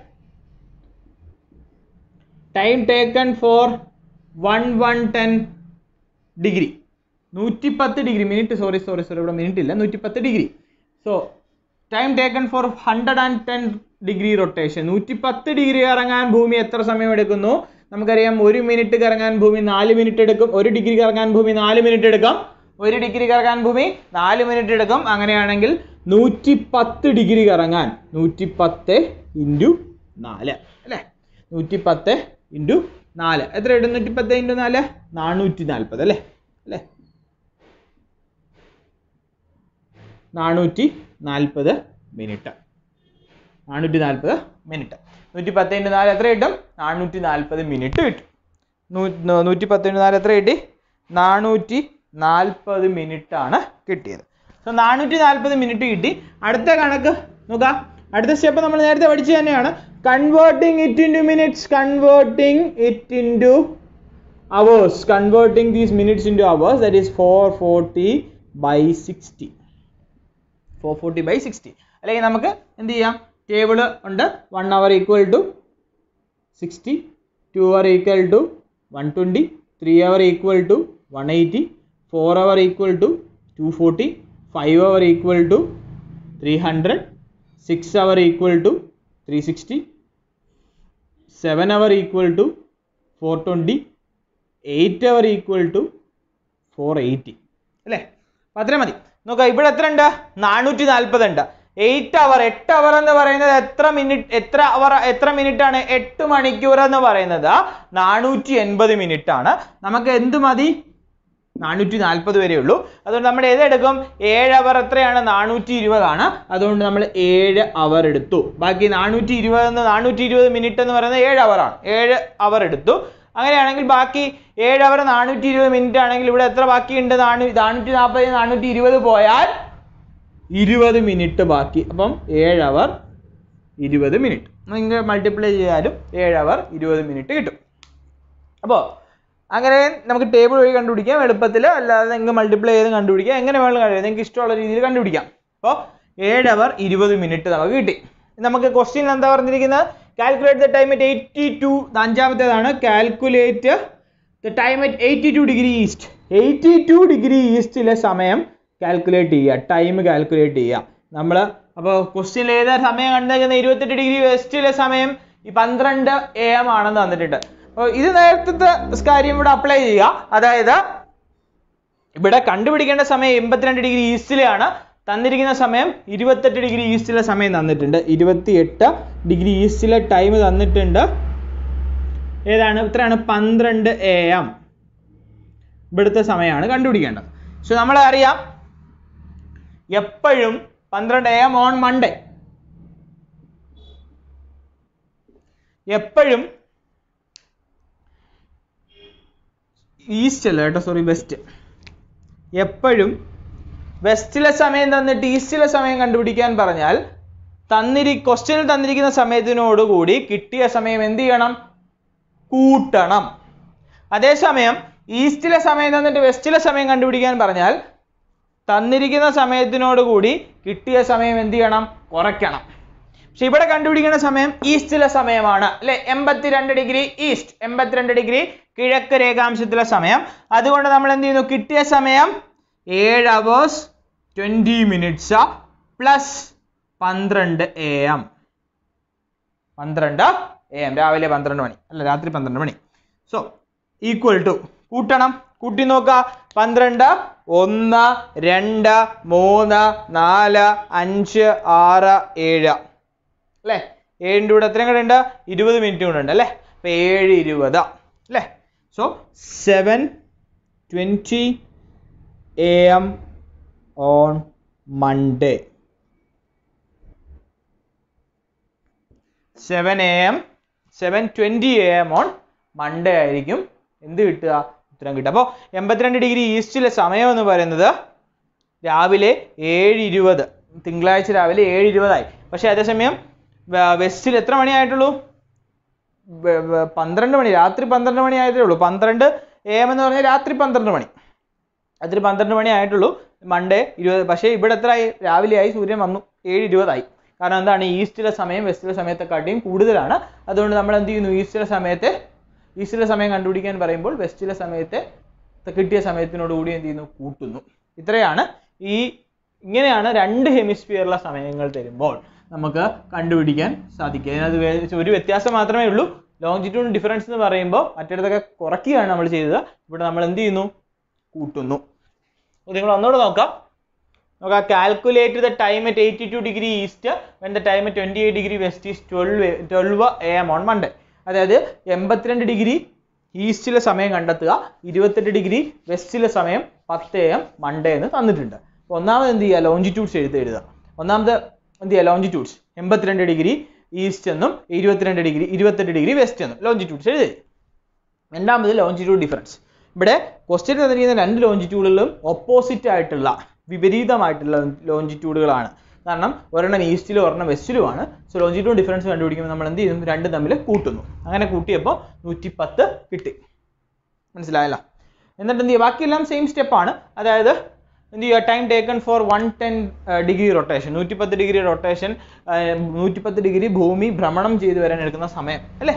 time taken for one one ten degree നൂറ്റി പത്ത് degree. Minute sorry sorry sorry ഇവിടെ മിനിറ്റ് ഇല്ല. നൂറ്റി പത്ത് degree. So time taken for hundred and ten degree rotation നൂറ്റി പത്ത് ഡിഗ്രി കറങ്ങാൻ ഭൂമി എത്ര സമയം എടുക്കുന്നു? നമുക്കറിയാം ഒരു മിനിറ്റ് കറങ്ങാൻ ഭൂമി നാല് മിനിറ്റ് എടുക്കും. ഒരു ഡിഗ്രി കറങ്ങാൻ ഭൂമി നാല് മിനിറ്റ് എടുക്കും. ഒരു ഡിഗ്രി കറങ്ങാൻ ഭൂമി നാല് മിനിറ്റ് എടുക്കും. അങ്ങനെയാണെങ്കിൽ നൂറ്റി പത്ത് ഡിഗ്രി കറങ്ങാൻ നൂറ്റി പത്ത് ഇന്റു നാല്. അല്ലേ? നൂറ്റി പത്ത് ഇന്റു നാല്. എത്ര ഇടും? നൂറ്റി പത്ത് ഇന്റു നാല്? നാനൂറ്റി നാൽപ്പത് അല്ലേ? അല്ലേ? നാനൂറ്റി നാൽപ്പത് മിനിറ്റ്. നാനൂറ്റി നാൽപ്പത് മിനിറ്റ്. നൂറ്റി പത്ത് ഇന്റു നാല് എത്ര കിട്ടും? നാനൂറ്റി നാൽപ്പത് മിനിറ്റ് കിട്ടും. നൂ- നൂറ്റി പത്ത് ഇന്റു നാല് എത്ര കിട്ടി? നാനൂറ്റി നാൽപ്പത് മിനിറ്റ് ആണ് കിട്ടിയത്. സോ നാനൂറ്റി നാൽപ്പത് മിനിറ്റ് കിട്ടി. അടുത്ത കണക്ക് നോക്കാം. അടുത്ത സ്റ്റെപ്പ് നമ്മൾ നേരത്തെ പഠിച്ചു തന്നെയാണ്. Converting it into minutes converting it into hours converting these minutes into hours that is four forty by sixty four forty by sixty അല്ലെങ്കിൽ നമുക്ക് എന്ത് ചെയ്യാം? ടേബിൾ ഉണ്ട്. One hour equal to sixty two hour equal to one twenty three hour equal to one eighty four hour equal to two forty five hour equal to three hundred six hour equal to three sixty seven hour equal to four twenty eight hour equal to four eighty അല്ലേ? അപ്പം അത്രയും മതി. നോക്കാം ഇവിടെ എത്ര ഉണ്ട്? നാനൂറ്റി നാൽപ്പത് ഉണ്ട് എയ്റ്റ് അവർ എട്ട് അവർ എന്ന് പറയുന്നത് എത്ര മിനിറ്റ് എത്ര അവർ എത്ര മിനിറ്റ് ആണ്? എട്ട് മണിക്കൂർ എന്ന് പറയുന്നത് നാനൂറ്റി എൺപത് മിനിറ്റ് ആണ്. നമുക്ക് എന്ത് മതി? നാനൂറ്റി നാൽപ്പത് വരെ ഉള്ളൂ. അതുകൊണ്ട് നമ്മൾ ഏതെടുക്കും ഏഴ് അവർ എത്രയാണ്? നാനൂറ്റി ഇരുപതാണ് അതുകൊണ്ട് നമ്മൾ ഏഴ് അവർ എടുത്തു. ബാക്കി നാനൂറ്റി ഇരുപത് എന്ന് നാനൂറ്റി ഇരുപത് മിനിറ്റ് എന്ന് പറയുന്നത് ഏഴ് അവറാണ് ഏഴ് അവർ എടുത്തു. അങ്ങനെയാണെങ്കിൽ ബാക്കി ഏഴ് അവർ നാനൂറ്റി ഇരുപത് മിനിറ്റ് ആണെങ്കിൽ ഇവിടെ എത്ര ബാക്കിയുണ്ട്? നാനൂ നാനൂറ്റി നാൽപ്പത് നാനൂറ്റി ഇരുപത് പോയാൽ ഇരുപത് മിനിറ്റ് ബാക്കി. അപ്പം ഏഴ് അവർ ഇരുപത് മിനിറ്റ് നിങ്ങൾ മൾട്ടിപ്ലൈ ചെയ്താലും ഏഴ് അവർ ഇരുപത് മിനിറ്റ് കിട്ടും. അപ്പോൾ അങ്ങനെ നമുക്ക് ടേബിൾ വഴി കണ്ടുപിടിക്കാം. എളുപ്പത്തിൽ. അല്ലാതെ നിങ്ങൾക്ക് മൾട്ടിപ്ലൈ ചെയ്ത് കണ്ടുപിടിക്കാം. എങ്ങനെ വേണമെങ്കിലും കഴിയും നിങ്ങൾക്ക് ഇഷ്ടമുള്ള രീതിയിൽ കണ്ടുപിടിക്കാം. അപ്പോൾ ഏഴ് അവർ ഇരുപത് മിനിറ്റ് നമുക്ക് കിട്ടി. നമുക്ക് ക്വസ്റ്റ്യൻ എന്താ പറഞ്ഞിരിക്കുന്നത്? Calculate the time at eighty two അഞ്ചാമത്തേതാണ്. Calculate the time at eighty two degree east eighty two degree ഈസ്റ്റിലെ സമയം കാൽക്കുലേറ്റ് ചെയ്യുക. ടൈം കാൽക്കുലേറ്റ് ചെയ്യുക. നമ്മൾ അപ്പോൾ ക്വസ്റ്റ്യൻ ഏതാ സമയം കണ്ടേക്കുന്നത് ഇരുപത്തെട്ട് ഡിഗ്രി വെസ്റ്റിലെ സമയം ഈ പന്ത്രണ്ട് എ എം ആണെന്ന് തന്നിട്ടുണ്ട്. അപ്പോൾ ഇത് നേരത്തെ കാര്യം ഇവിടെ അപ്ലൈ ചെയ്യുക. അതായത് ഇവിടെ കണ്ടുപിടിക്കേണ്ട സമയം എൺപത്തിരണ്ട് ഡിഗ്രി ഈസ്റ്റിലാണ് തന്നിരിക്കുന്ന സമയം ഇരുപത്തെട്ട് ഡിഗ്രി ഈസ്റ്റിലെ സമയം തന്നിട്ടുണ്ട്. ഇരുപത്തിയെട്ട് ഡിഗ്രി ഈസ്റ്റിലെ ടൈം തന്നിട്ടുണ്ട്. ഏതാണ്? ഇത്രയാണ് പന്ത്രണ്ട് എ എം ഇവിടുത്തെ സമയമാണ് കണ്ടുപിടിക്കേണ്ടത്. സോ നമ്മൾ അറിയാം എപ്പോഴും പന്ത്രണ്ട് എ എം ഓൺ മൺഡേ എപ്പോഴും ഈസ്റ്റ് അല്ല കേട്ടോ? സോറി വെസ്റ്റ് എപ്പോഴും വെസ്റ്റിലെ സമയം തന്നിട്ട് ഈസ്റ്റിലെ സമയം കണ്ടുപിടിക്കാൻ പറഞ്ഞാൽ തന്നിരി ക്വസ്റ്റ്യനിൽ തന്നിരിക്കുന്ന സമയത്തിനോടുകൂടി കിട്ടിയ സമയം എന്ത് ചെയ്യണം? കൂട്ടണം. അതേസമയം ഈസ്റ്റിലെ സമയം തന്നിട്ട് വെസ്റ്റിലെ സമയം കണ്ടുപിടിക്കാൻ പറഞ്ഞാൽ തന്നിരിക്കുന്ന സമയത്തിനോടുകൂടി കിട്ടിയ സമയം എന്ത് ചെയ്യണം? കുറയ്ക്കണം. പക്ഷെ ഇവിടെ കണ്ടുപിടിക്കുന്ന സമയം ഈസ്റ്റിലെ സമയമാണ്. അല്ലെ? എൺപത്തിരണ്ട് ഡിഗ്രി ഈസ്റ്റ് എൺപത്തിരണ്ട് ഡിഗ്രി കിഴക്ക് രേഖാംശത്തിലെ സമയം. അതുകൊണ്ട് നമ്മൾ എന്ത് ചെയ്യുന്നു? കിട്ടിയ സമയം ഏഴ് അവേഴ്സ് ട്വന്റി മിനിറ്റ്സ് പ്ലസ് പന്ത്രണ്ട് എ എം പന്ത്രണ്ട് എ എം രാവിലെ പന്ത്രണ്ട് മണി. അല്ല രാത്രി പന്ത്രണ്ട് മണി. സോ ഈക്വൽ ടു കൂട്ടണം. കൂട്ടി നോക്കുക പന്ത്രണ്ട് ഒന്ന് രണ്ട് മൂന്ന് നാല് അഞ്ച് ആറ് ഏഴ്. അല്ലേ? ഏഴിന്റെ കൂടെ എത്രയും കൂടെ ഉണ്ട്? ഇരുപത് മിനിറ്റ് കൂടെ ഉണ്ട് അല്ലേ? അപ്പം ഏഴ് ഇരുപത് അല്ലേ? So seven twenty A M on Monday seven A M seven twenty A M on Monday ആയിരിക്കും. എന്ത് കിട്ടുക? ഉത്തരം കിട്ടുക. അപ്പോൾ എൺപത്തിരണ്ട് ഡിഗ്രി ഈസ്റ്റിലെ സമയം എന്ന് പറയുന്നത് രാവിലെ ഏഴ് ഇരുപത്. തിങ്കളാഴ്ച രാവിലെ ഏഴ് ഇരുപതായി. പക്ഷേ അതേസമയം വെസ്റ്റിൽ എത്ര മണിയായിട്ടുള്ളൂ പന്ത്രണ്ട് മണി. രാത്രി പന്ത്രണ്ട് മണി ആയതേ ഉള്ളൂ. പന്ത്രണ്ട് എ എം എന്ന് പറഞ്ഞാൽ രാത്രി പന്ത്രണ്ട് മണി. രാത്രി പന്ത്രണ്ട് മണി ആയിട്ടുള്ളൂ. മൺഡേ ഇരുപത് പക്ഷേ ഇവിടെ എത്രയായി രാവിലെ ആയി സൂര്യൻ വന്നു. ഏഴ് ഇരുപതായി. കാരണം എന്താണ്? ഈസ്റ്റിലെ സമയം വെസ്റ്റിലെ സമയത്തെക്കാട്ടിയും കൂടുതലാണ്. അതുകൊണ്ട് നമ്മൾ എന്ത് ചെയ്യുന്നു? ഈസ്റ്റിലെ സമയത്തെ ഈസ്റ്റിലെ സമയം കണ്ടുപിടിക്കാൻ പറയുമ്പോൾ വെസ്റ്റിലെ സമയത്തെ കിട്ടിയ സമയത്തിനോട് കൂടി എന്ത് ചെയ്യുന്നു? കൂട്ടുന്നു. ഇത്രയാണ്. ഈ ഇങ്ങനെയാണ് രണ്ട് ഹെമിസ്ഫിയറിലെ സമയങ്ങൾ തരുമ്പോൾ നമുക്ക് കണ്ടുപിടിക്കാൻ സാധിക്കുക. അതിനകത്ത് ഒരു വ്യത്യാസം മാത്രമേ ഉള്ളൂ. ലോങ്ജിറ്റ്യൂഡ് ഡിഫറൻസ് എന്ന് പറയുമ്പോൾ മറ്റിടത്തൊക്കെ കുറയ്ക്കുകയാണ് നമ്മൾ ചെയ്തത്. ഇവിടെ നമ്മൾ എന്ത് ചെയ്യുന്നു? കൂട്ടുന്നു. നിങ്ങൾ ഒന്നുകൂടെ നോക്കാം. നോക്കാം calculate the time at eighty two degree east when the time at twenty eight degree west is twelve twelve A M on Monday അതായത് എൺപത്തിരണ്ട് ഡിഗ്രി ഈസ്റ്റിലെ സമയം കണ്ടെത്തുക ഇരുപത്തെട്ട് ഡിഗ്രി വെസ്റ്റിലെ സമയം പത്ത് എ എം മൺഡേ എന്ന് തന്നിട്ടുണ്ട്. അപ്പോൾ ഒന്നാമത് എന്ത് ചെയ്യുക? ലോഞ്ചിറ്റ്യൂഡ്സ് എഴുതി എഴുതുക. ഒന്നാമത് എന്ത് ചെയ്യുക? ലോഞ്ചിറ്റ്യൂഡ്സ് എൺപത്തിരണ്ട് ഡിഗ്രി ഈസ്റ്റ് എന്നും ഇരുപത്തിരണ്ട് ഡിഗ്രി ഇരുപത്തെട്ട് ഡിഗ്രി വെസ്റ്റ് എന്നും ലോഞ്ചിറ്റ്യൂഡ്സ് എഴുതി രണ്ടാമത് ലോഞ്ചിറ്റ്യൂഡ് ഡിഫറൻസ് ഇവിടെ ക്വസ്റ്റ്യൻ തന്നിരിക്കുന്ന രണ്ട് ലോഞ്ചിറ്റ്യൂഡുകളും ഓപ്പോസിറ്റ് ആയിട്ടുള്ള വിപരീതമായിട്ടുള്ള ലോഞ്ചിറ്റ്യൂഡുകളാണ് കാരണം ഒരെണ്ണം ഈസ്റ്റിലും ഒരെണ്ണം വെസ്റ്റിലുമാണ് സോ ലോഞ്ചിറ്റ്യൂഡ് ഡിഫറൻസ് കണ്ടുപിടിക്കുമ്പോൾ നമ്മൾ എന്ത് ചെയ്യും രണ്ടും തമ്മിൽ കൂട്ടുന്നു. അങ്ങനെ കൂട്ടിയപ്പോൾ നൂറ്റി പത്ത് കിട്ടി. മനസ്സിലായല്ലോ? എന്നിട്ട് എന്ത് ചെയ്യുക? ബാക്കിയെല്ലാം സെയിം സ്റ്റെപ്പാണ് അതായത് എന്ത് ചെയ്യുക? Time taken for one ten degree rotation നൂറ്റിപ്പത്ത് ഡിഗ്രി റൊട്ടേഷൻ നൂറ്റിപ്പത്ത് ഡിഗ്രി ഭൂമി ഭ്രമണം ചെയ്ത് വരാൻ എടുക്കുന്ന സമയം. അല്ലേ?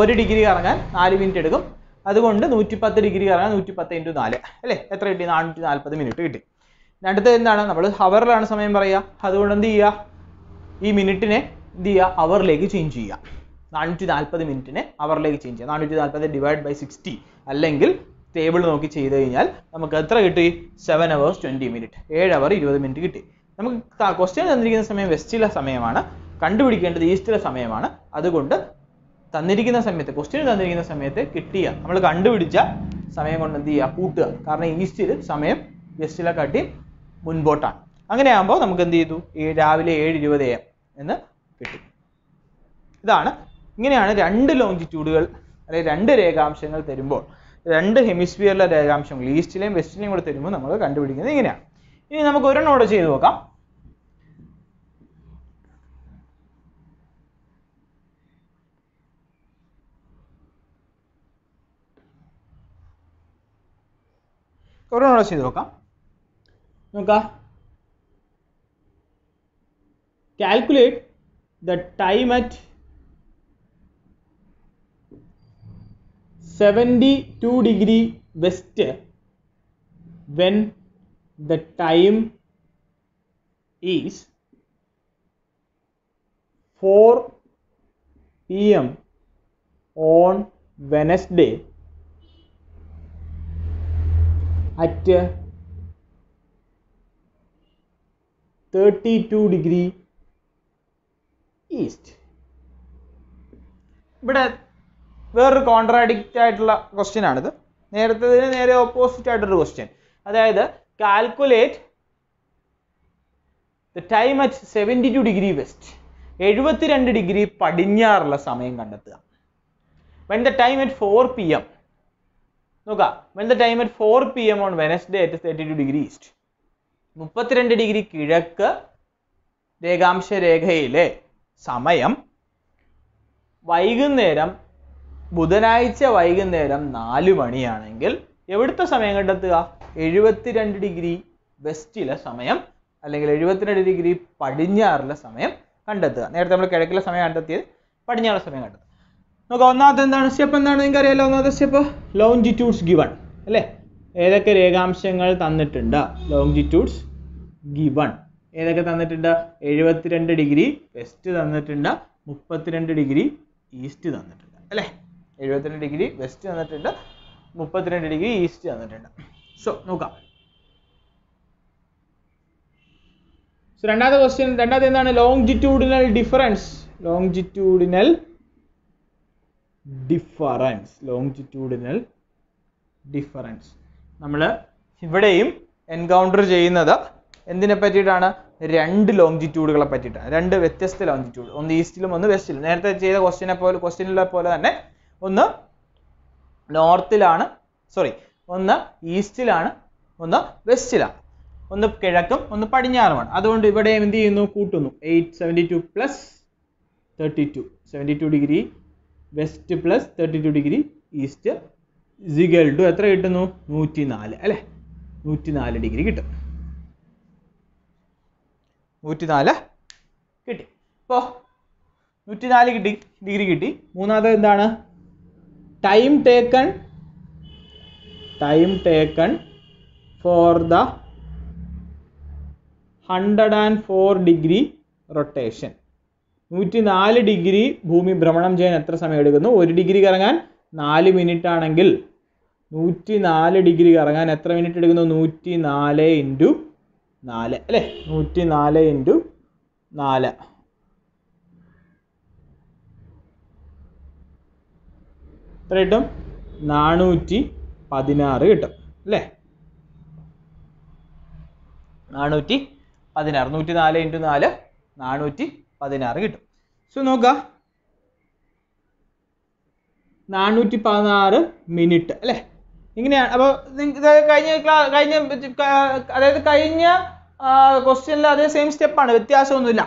ഒരു ഡിഗ്രി കറങ്ങാൻ നാല് മിനിറ്റ് എടുക്കും. അതുകൊണ്ട് നൂറ്റിപ്പത്ത് ഡിഗ്രി കറങ്ങാൻ നൂറ്റിപ്പത്ത് ഇന്റു നാല്. അല്ലേ? എത്ര കിട്ടി? നാനൂറ്റി നാൽപ്പത് മിനിറ്റ് കിട്ടി. രണ്ടത്തെ എന്താണ്? നമ്മൾ ഹവറിലാണ് സമയം പറയുക. അതുകൊണ്ട് എന്ത് ചെയ്യുക? ഈ മിനിറ്റിനെ എന്ത് ചെയ്യുക? അവറിലേക്ക് ചേഞ്ച് ചെയ്യുക. നാനൂറ്റി നാൽപ്പത് മിനിറ്റിനെ അവറിലേക്ക് ചേഞ്ച് ചെയ്യുക. നാനൂറ്റി നാൽപ്പത് ഡിവൈഡ് ബൈ സിക്സ്റ്റി അല്ലെങ്കിൽ ടേബിൾ നോക്കി ചെയ്ത് കഴിഞ്ഞാൽ നമുക്ക് എത്ര കിട്ടി? സെവൻ അവേഴ്സ് ട്വന്റി മിനിറ്റ് ഏഴ് അവർ ഇരുപത് മിനിറ്റ് കിട്ടി. നമുക്ക് ക്വസ്റ്റ്യൻ തന്നിരിക്കുന്ന സമയം വെസ്റ്റിലെ സമയമാണ്. കണ്ടുപിടിക്കേണ്ടത് ഈസ്റ്റിലെ സമയമാണ്. അതുകൊണ്ട് തന്നിരിക്കുന്ന സമയത്ത് ക്വസ്റ്റ്യൻ തന്നിരിക്കുന്ന സമയത്ത് കിട്ടിയ നമ്മൾ കണ്ടുപിടിച്ച സമയം കൊണ്ട് എന്ത് ചെയ്യുക? കൂട്ടുക. കാരണം ഈസ്റ്റിൽ സമയം വെസ്റ്റിലെ കാട്ടി മുൻപോട്ടാണ്. അങ്ങനെയാകുമ്പോൾ നമുക്ക് എന്ത് ചെയ്തു? ഈ രാവിലെ ഏഴ് ഇരുപത് എം എന്ന് കിട്ടി. ഇതാണ്. ഇങ്ങനെയാണ് രണ്ട് ലോഞ്ചിറ്റ്യൂഡുകൾ അല്ലെങ്കിൽ രണ്ട് രേഖാംശങ്ങൾ തരുമ്പോൾ രണ്ട് ഹെമിസ്ഫിയറിലെ രേഖാംശങ്ങൾ ഈസ്റ്റിലെയും വെസ്റ്റിലെയും കൂടെ തരുമ്പോൾ നമ്മൾ കണ്ടുപിടിക്കുന്നത് ഇങ്ങനെയാണ്. ഇനി നമുക്ക് ഒരെണ്ണം കൂടെ ചെയ്ത് നോക്കാം. calculate the time at 72 degree west when the time is 4 pm on Wednesday. At 32 degree east ഇവിടെ വേറൊരു കോൺട്രാഡിക്റ്റ് ആയിട്ടുള്ള ക്വസ്റ്റ്യൻ ആണിത്. നേരത്തേതിന് നേരെ ഓപ്പോസിറ്റ് ആയിട്ടൊരു ക്വസ്റ്റ്യൻ അതായത് calculate the time at seventy two degree west എഴുപത്തിരണ്ട് ഡിഗ്രി പടിഞ്ഞാറുള്ള സമയം കണ്ടെത്തുക. When the time at four P M നോക്കാം when the time at four P M on Wednesday at thirty two degree east മുപ്പത്തിരണ്ട് degree കിഴക്ക് രേഖാംശ രേഖയിലെ സമയം വൈകുന്നേരം ബുധനാഴ്ച വൈകുന്നേരം നാല് മണിയാണെങ്കിൽ എവിടുത്തെ സമയം കണ്ടെത്തുക? എഴുപത്തിരണ്ട് ഡിഗ്രി വെസ്റ്റിലെ സമയം അല്ലെങ്കിൽ എഴുപത്തിരണ്ട് ഡിഗ്രി പടിഞ്ഞാറിലെ സമയം കണ്ടെത്തുക. നേരത്തെ നമ്മൾ കിഴക്കിലെ സമയം കണ്ടെത്തിയത് പടിഞ്ഞാറിലെ സമയം കണ്ടെത്തുക. നോക്കാം ഒന്നാമത്തെ എന്താണ്? സ്റ്റെപ്പ് എന്താണ്? നിങ്ങൾക്ക് അറിയാലോ ഒന്നാമത്തെ സ്റ്റെപ്പ് ലോങ്ജിറ്റ്യൂഡ്സ് ഗിവൺ അല്ലേ? ഏതൊക്കെ രേഖാംശങ്ങൾ തന്നിട്ടുണ്ട്? ലോങ്ജിറ്റ്യൂഡ്സ് ഗിവൺ ഏതൊക്കെ തന്നിട്ടുണ്ട്? എഴുപത്തിരണ്ട് ഡിഗ്രി വെസ്റ്റ് തന്നിട്ടുണ്ട്. മുപ്പത്തിരണ്ട് ഡിഗ്രി ഈസ്റ്റ് തന്നിട്ടുണ്ട്. അല്ലേ? എഴുപത്തിരണ്ട് ഡിഗ്രി വെസ്റ്റ് തന്നിട്ടുണ്ട്. മുപ്പത്തിരണ്ട് ഡിഗ്രി ഈസ്റ്റ് തന്നിട്ടുണ്ട്. സോ നോക്കാം. സോ രണ്ടാമത്തെ ക്വസ്റ്റ്യൻ രണ്ടാമത്തെ എന്താണ്? Longitudinal difference longitudinal difference longitudinal difference നമ്മൾ ഇവിടെയും എൻകൗണ്ടർ ചെയ്യുന്നത് എന്തിനെ പറ്റിയിട്ടാണ്? രണ്ട് ലോങ്ജിറ്റ്യൂഡുകളെ പറ്റിയിട്ടാണ്. രണ്ട് വ്യത്യസ്ത ലോങ്ജിറ്റ്യൂഡ് ഒന്ന് ഈസ്റ്റിലും ഒന്ന് വെസ്റ്റിലും നേരത്തെ ചെയ്ത ക്വസ്റ്റ്യനെ പോലെ ക്വസ്റ്റ്യനിലെ പോലെ തന്നെ ഒന്ന് നോർത്തിലാണ് സോറി ഒന്ന് ഈസ്റ്റിലാണ് ഒന്ന് വെസ്റ്റിലാണ് ഒന്ന് കിഴക്കും ഒന്ന് പടിഞ്ഞാറുമാണ്. അതുകൊണ്ട് ഇവിടെ എന്ത് ചെയ്യുന്നു? കൂട്ടുന്നു. Eight seventy two plus thirty two seventy two degree west plus thirty two degree east equal to എത്ര കിട്ടുന്നു? നൂറ്റി നാല് അല്ലേ? നൂറ്റി നാല് ഡിഗ്രി കിട്ടും. നൂറ്റി നാല് കിട്ടി. ഇപ്പോൾ നൂറ്റി നാല് കിട്ടി ഡിഗ്രി കിട്ടി. മൂന്നാമത് എന്താണ്? Time taken time taken for the hundred and four degree rotation നൂറ്റി നാല് ഡിഗ്രി ഭൂമി ഭ്രമണം ചെയ്യാൻ എത്ര സമയം എടുക്കുന്നു ഒരു ഡിഗ്രി കറങ്ങാൻ നാല് മിനിറ്റ് ആണെങ്കിൽ നൂറ്റി നാല് ഡിഗ്രി കറങ്ങാൻ എത്ര മിനിറ്റ് എടുക്കുന്നു നൂറ്റി നാല് ഇന്റു നാല് അല്ലേ? നൂറ്റി നാല് ഇന്റു നാല്. എത്ര കിട്ടും? നാനൂറ്റി പതിനാറ് കിട്ടും അല്ലേ? നാനൂറ്റി പതിനാറ്. നൂറ്റി നാല് ഇന്റു നാല് നാനൂറ്റി പതിനാറ് കിട്ടും. സോ നോക്കുക നാനൂറ്റി പതിനാറ് മിനിറ്റ് അല്ലേ? ഇങ്ങനെയാണ്. അപ്പോൾ കഴിഞ്ഞ കഴിഞ്ഞ അതായത് കഴിഞ്ഞ ക്വസ്റ്റ്യനിൽ അതേ സെയിം സ്റ്റെപ്പാണ് വ്യത്യാസമൊന്നുമില്ല.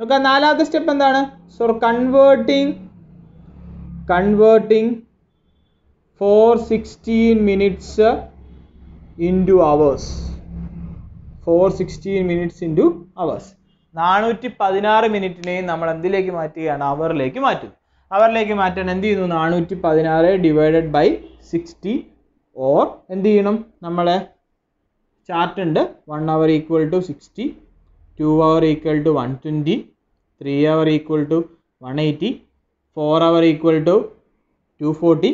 നോക്കുക നാലാമത്തെ സ്റ്റെപ്പ് എന്താണ്? So converting converting four sixteen minutes into hours four sixteen minutes into hours നാനൂറ്റി പതിനാറ് മിനിറ്റിനെയും നമ്മൾ എന്തിലേക്ക് മാറ്റുകയാണ്? അവറിലേക്ക് മാറ്റുന്നു. അവറിലേക്ക് മാറ്റാൻ എന്ത് ചെയ്യുന്നു? നാനൂറ്റി പതിനാറ് ഡിവൈഡഡ് ബൈ സിക്സ്റ്റി ഓർ എന്ത് ചെയ്യണം? നമ്മളെ ചാർട്ട് ഉണ്ട്. One hour equal to sixty two hour equal to one twenty three hour equal to one eighty four hour equal to two forty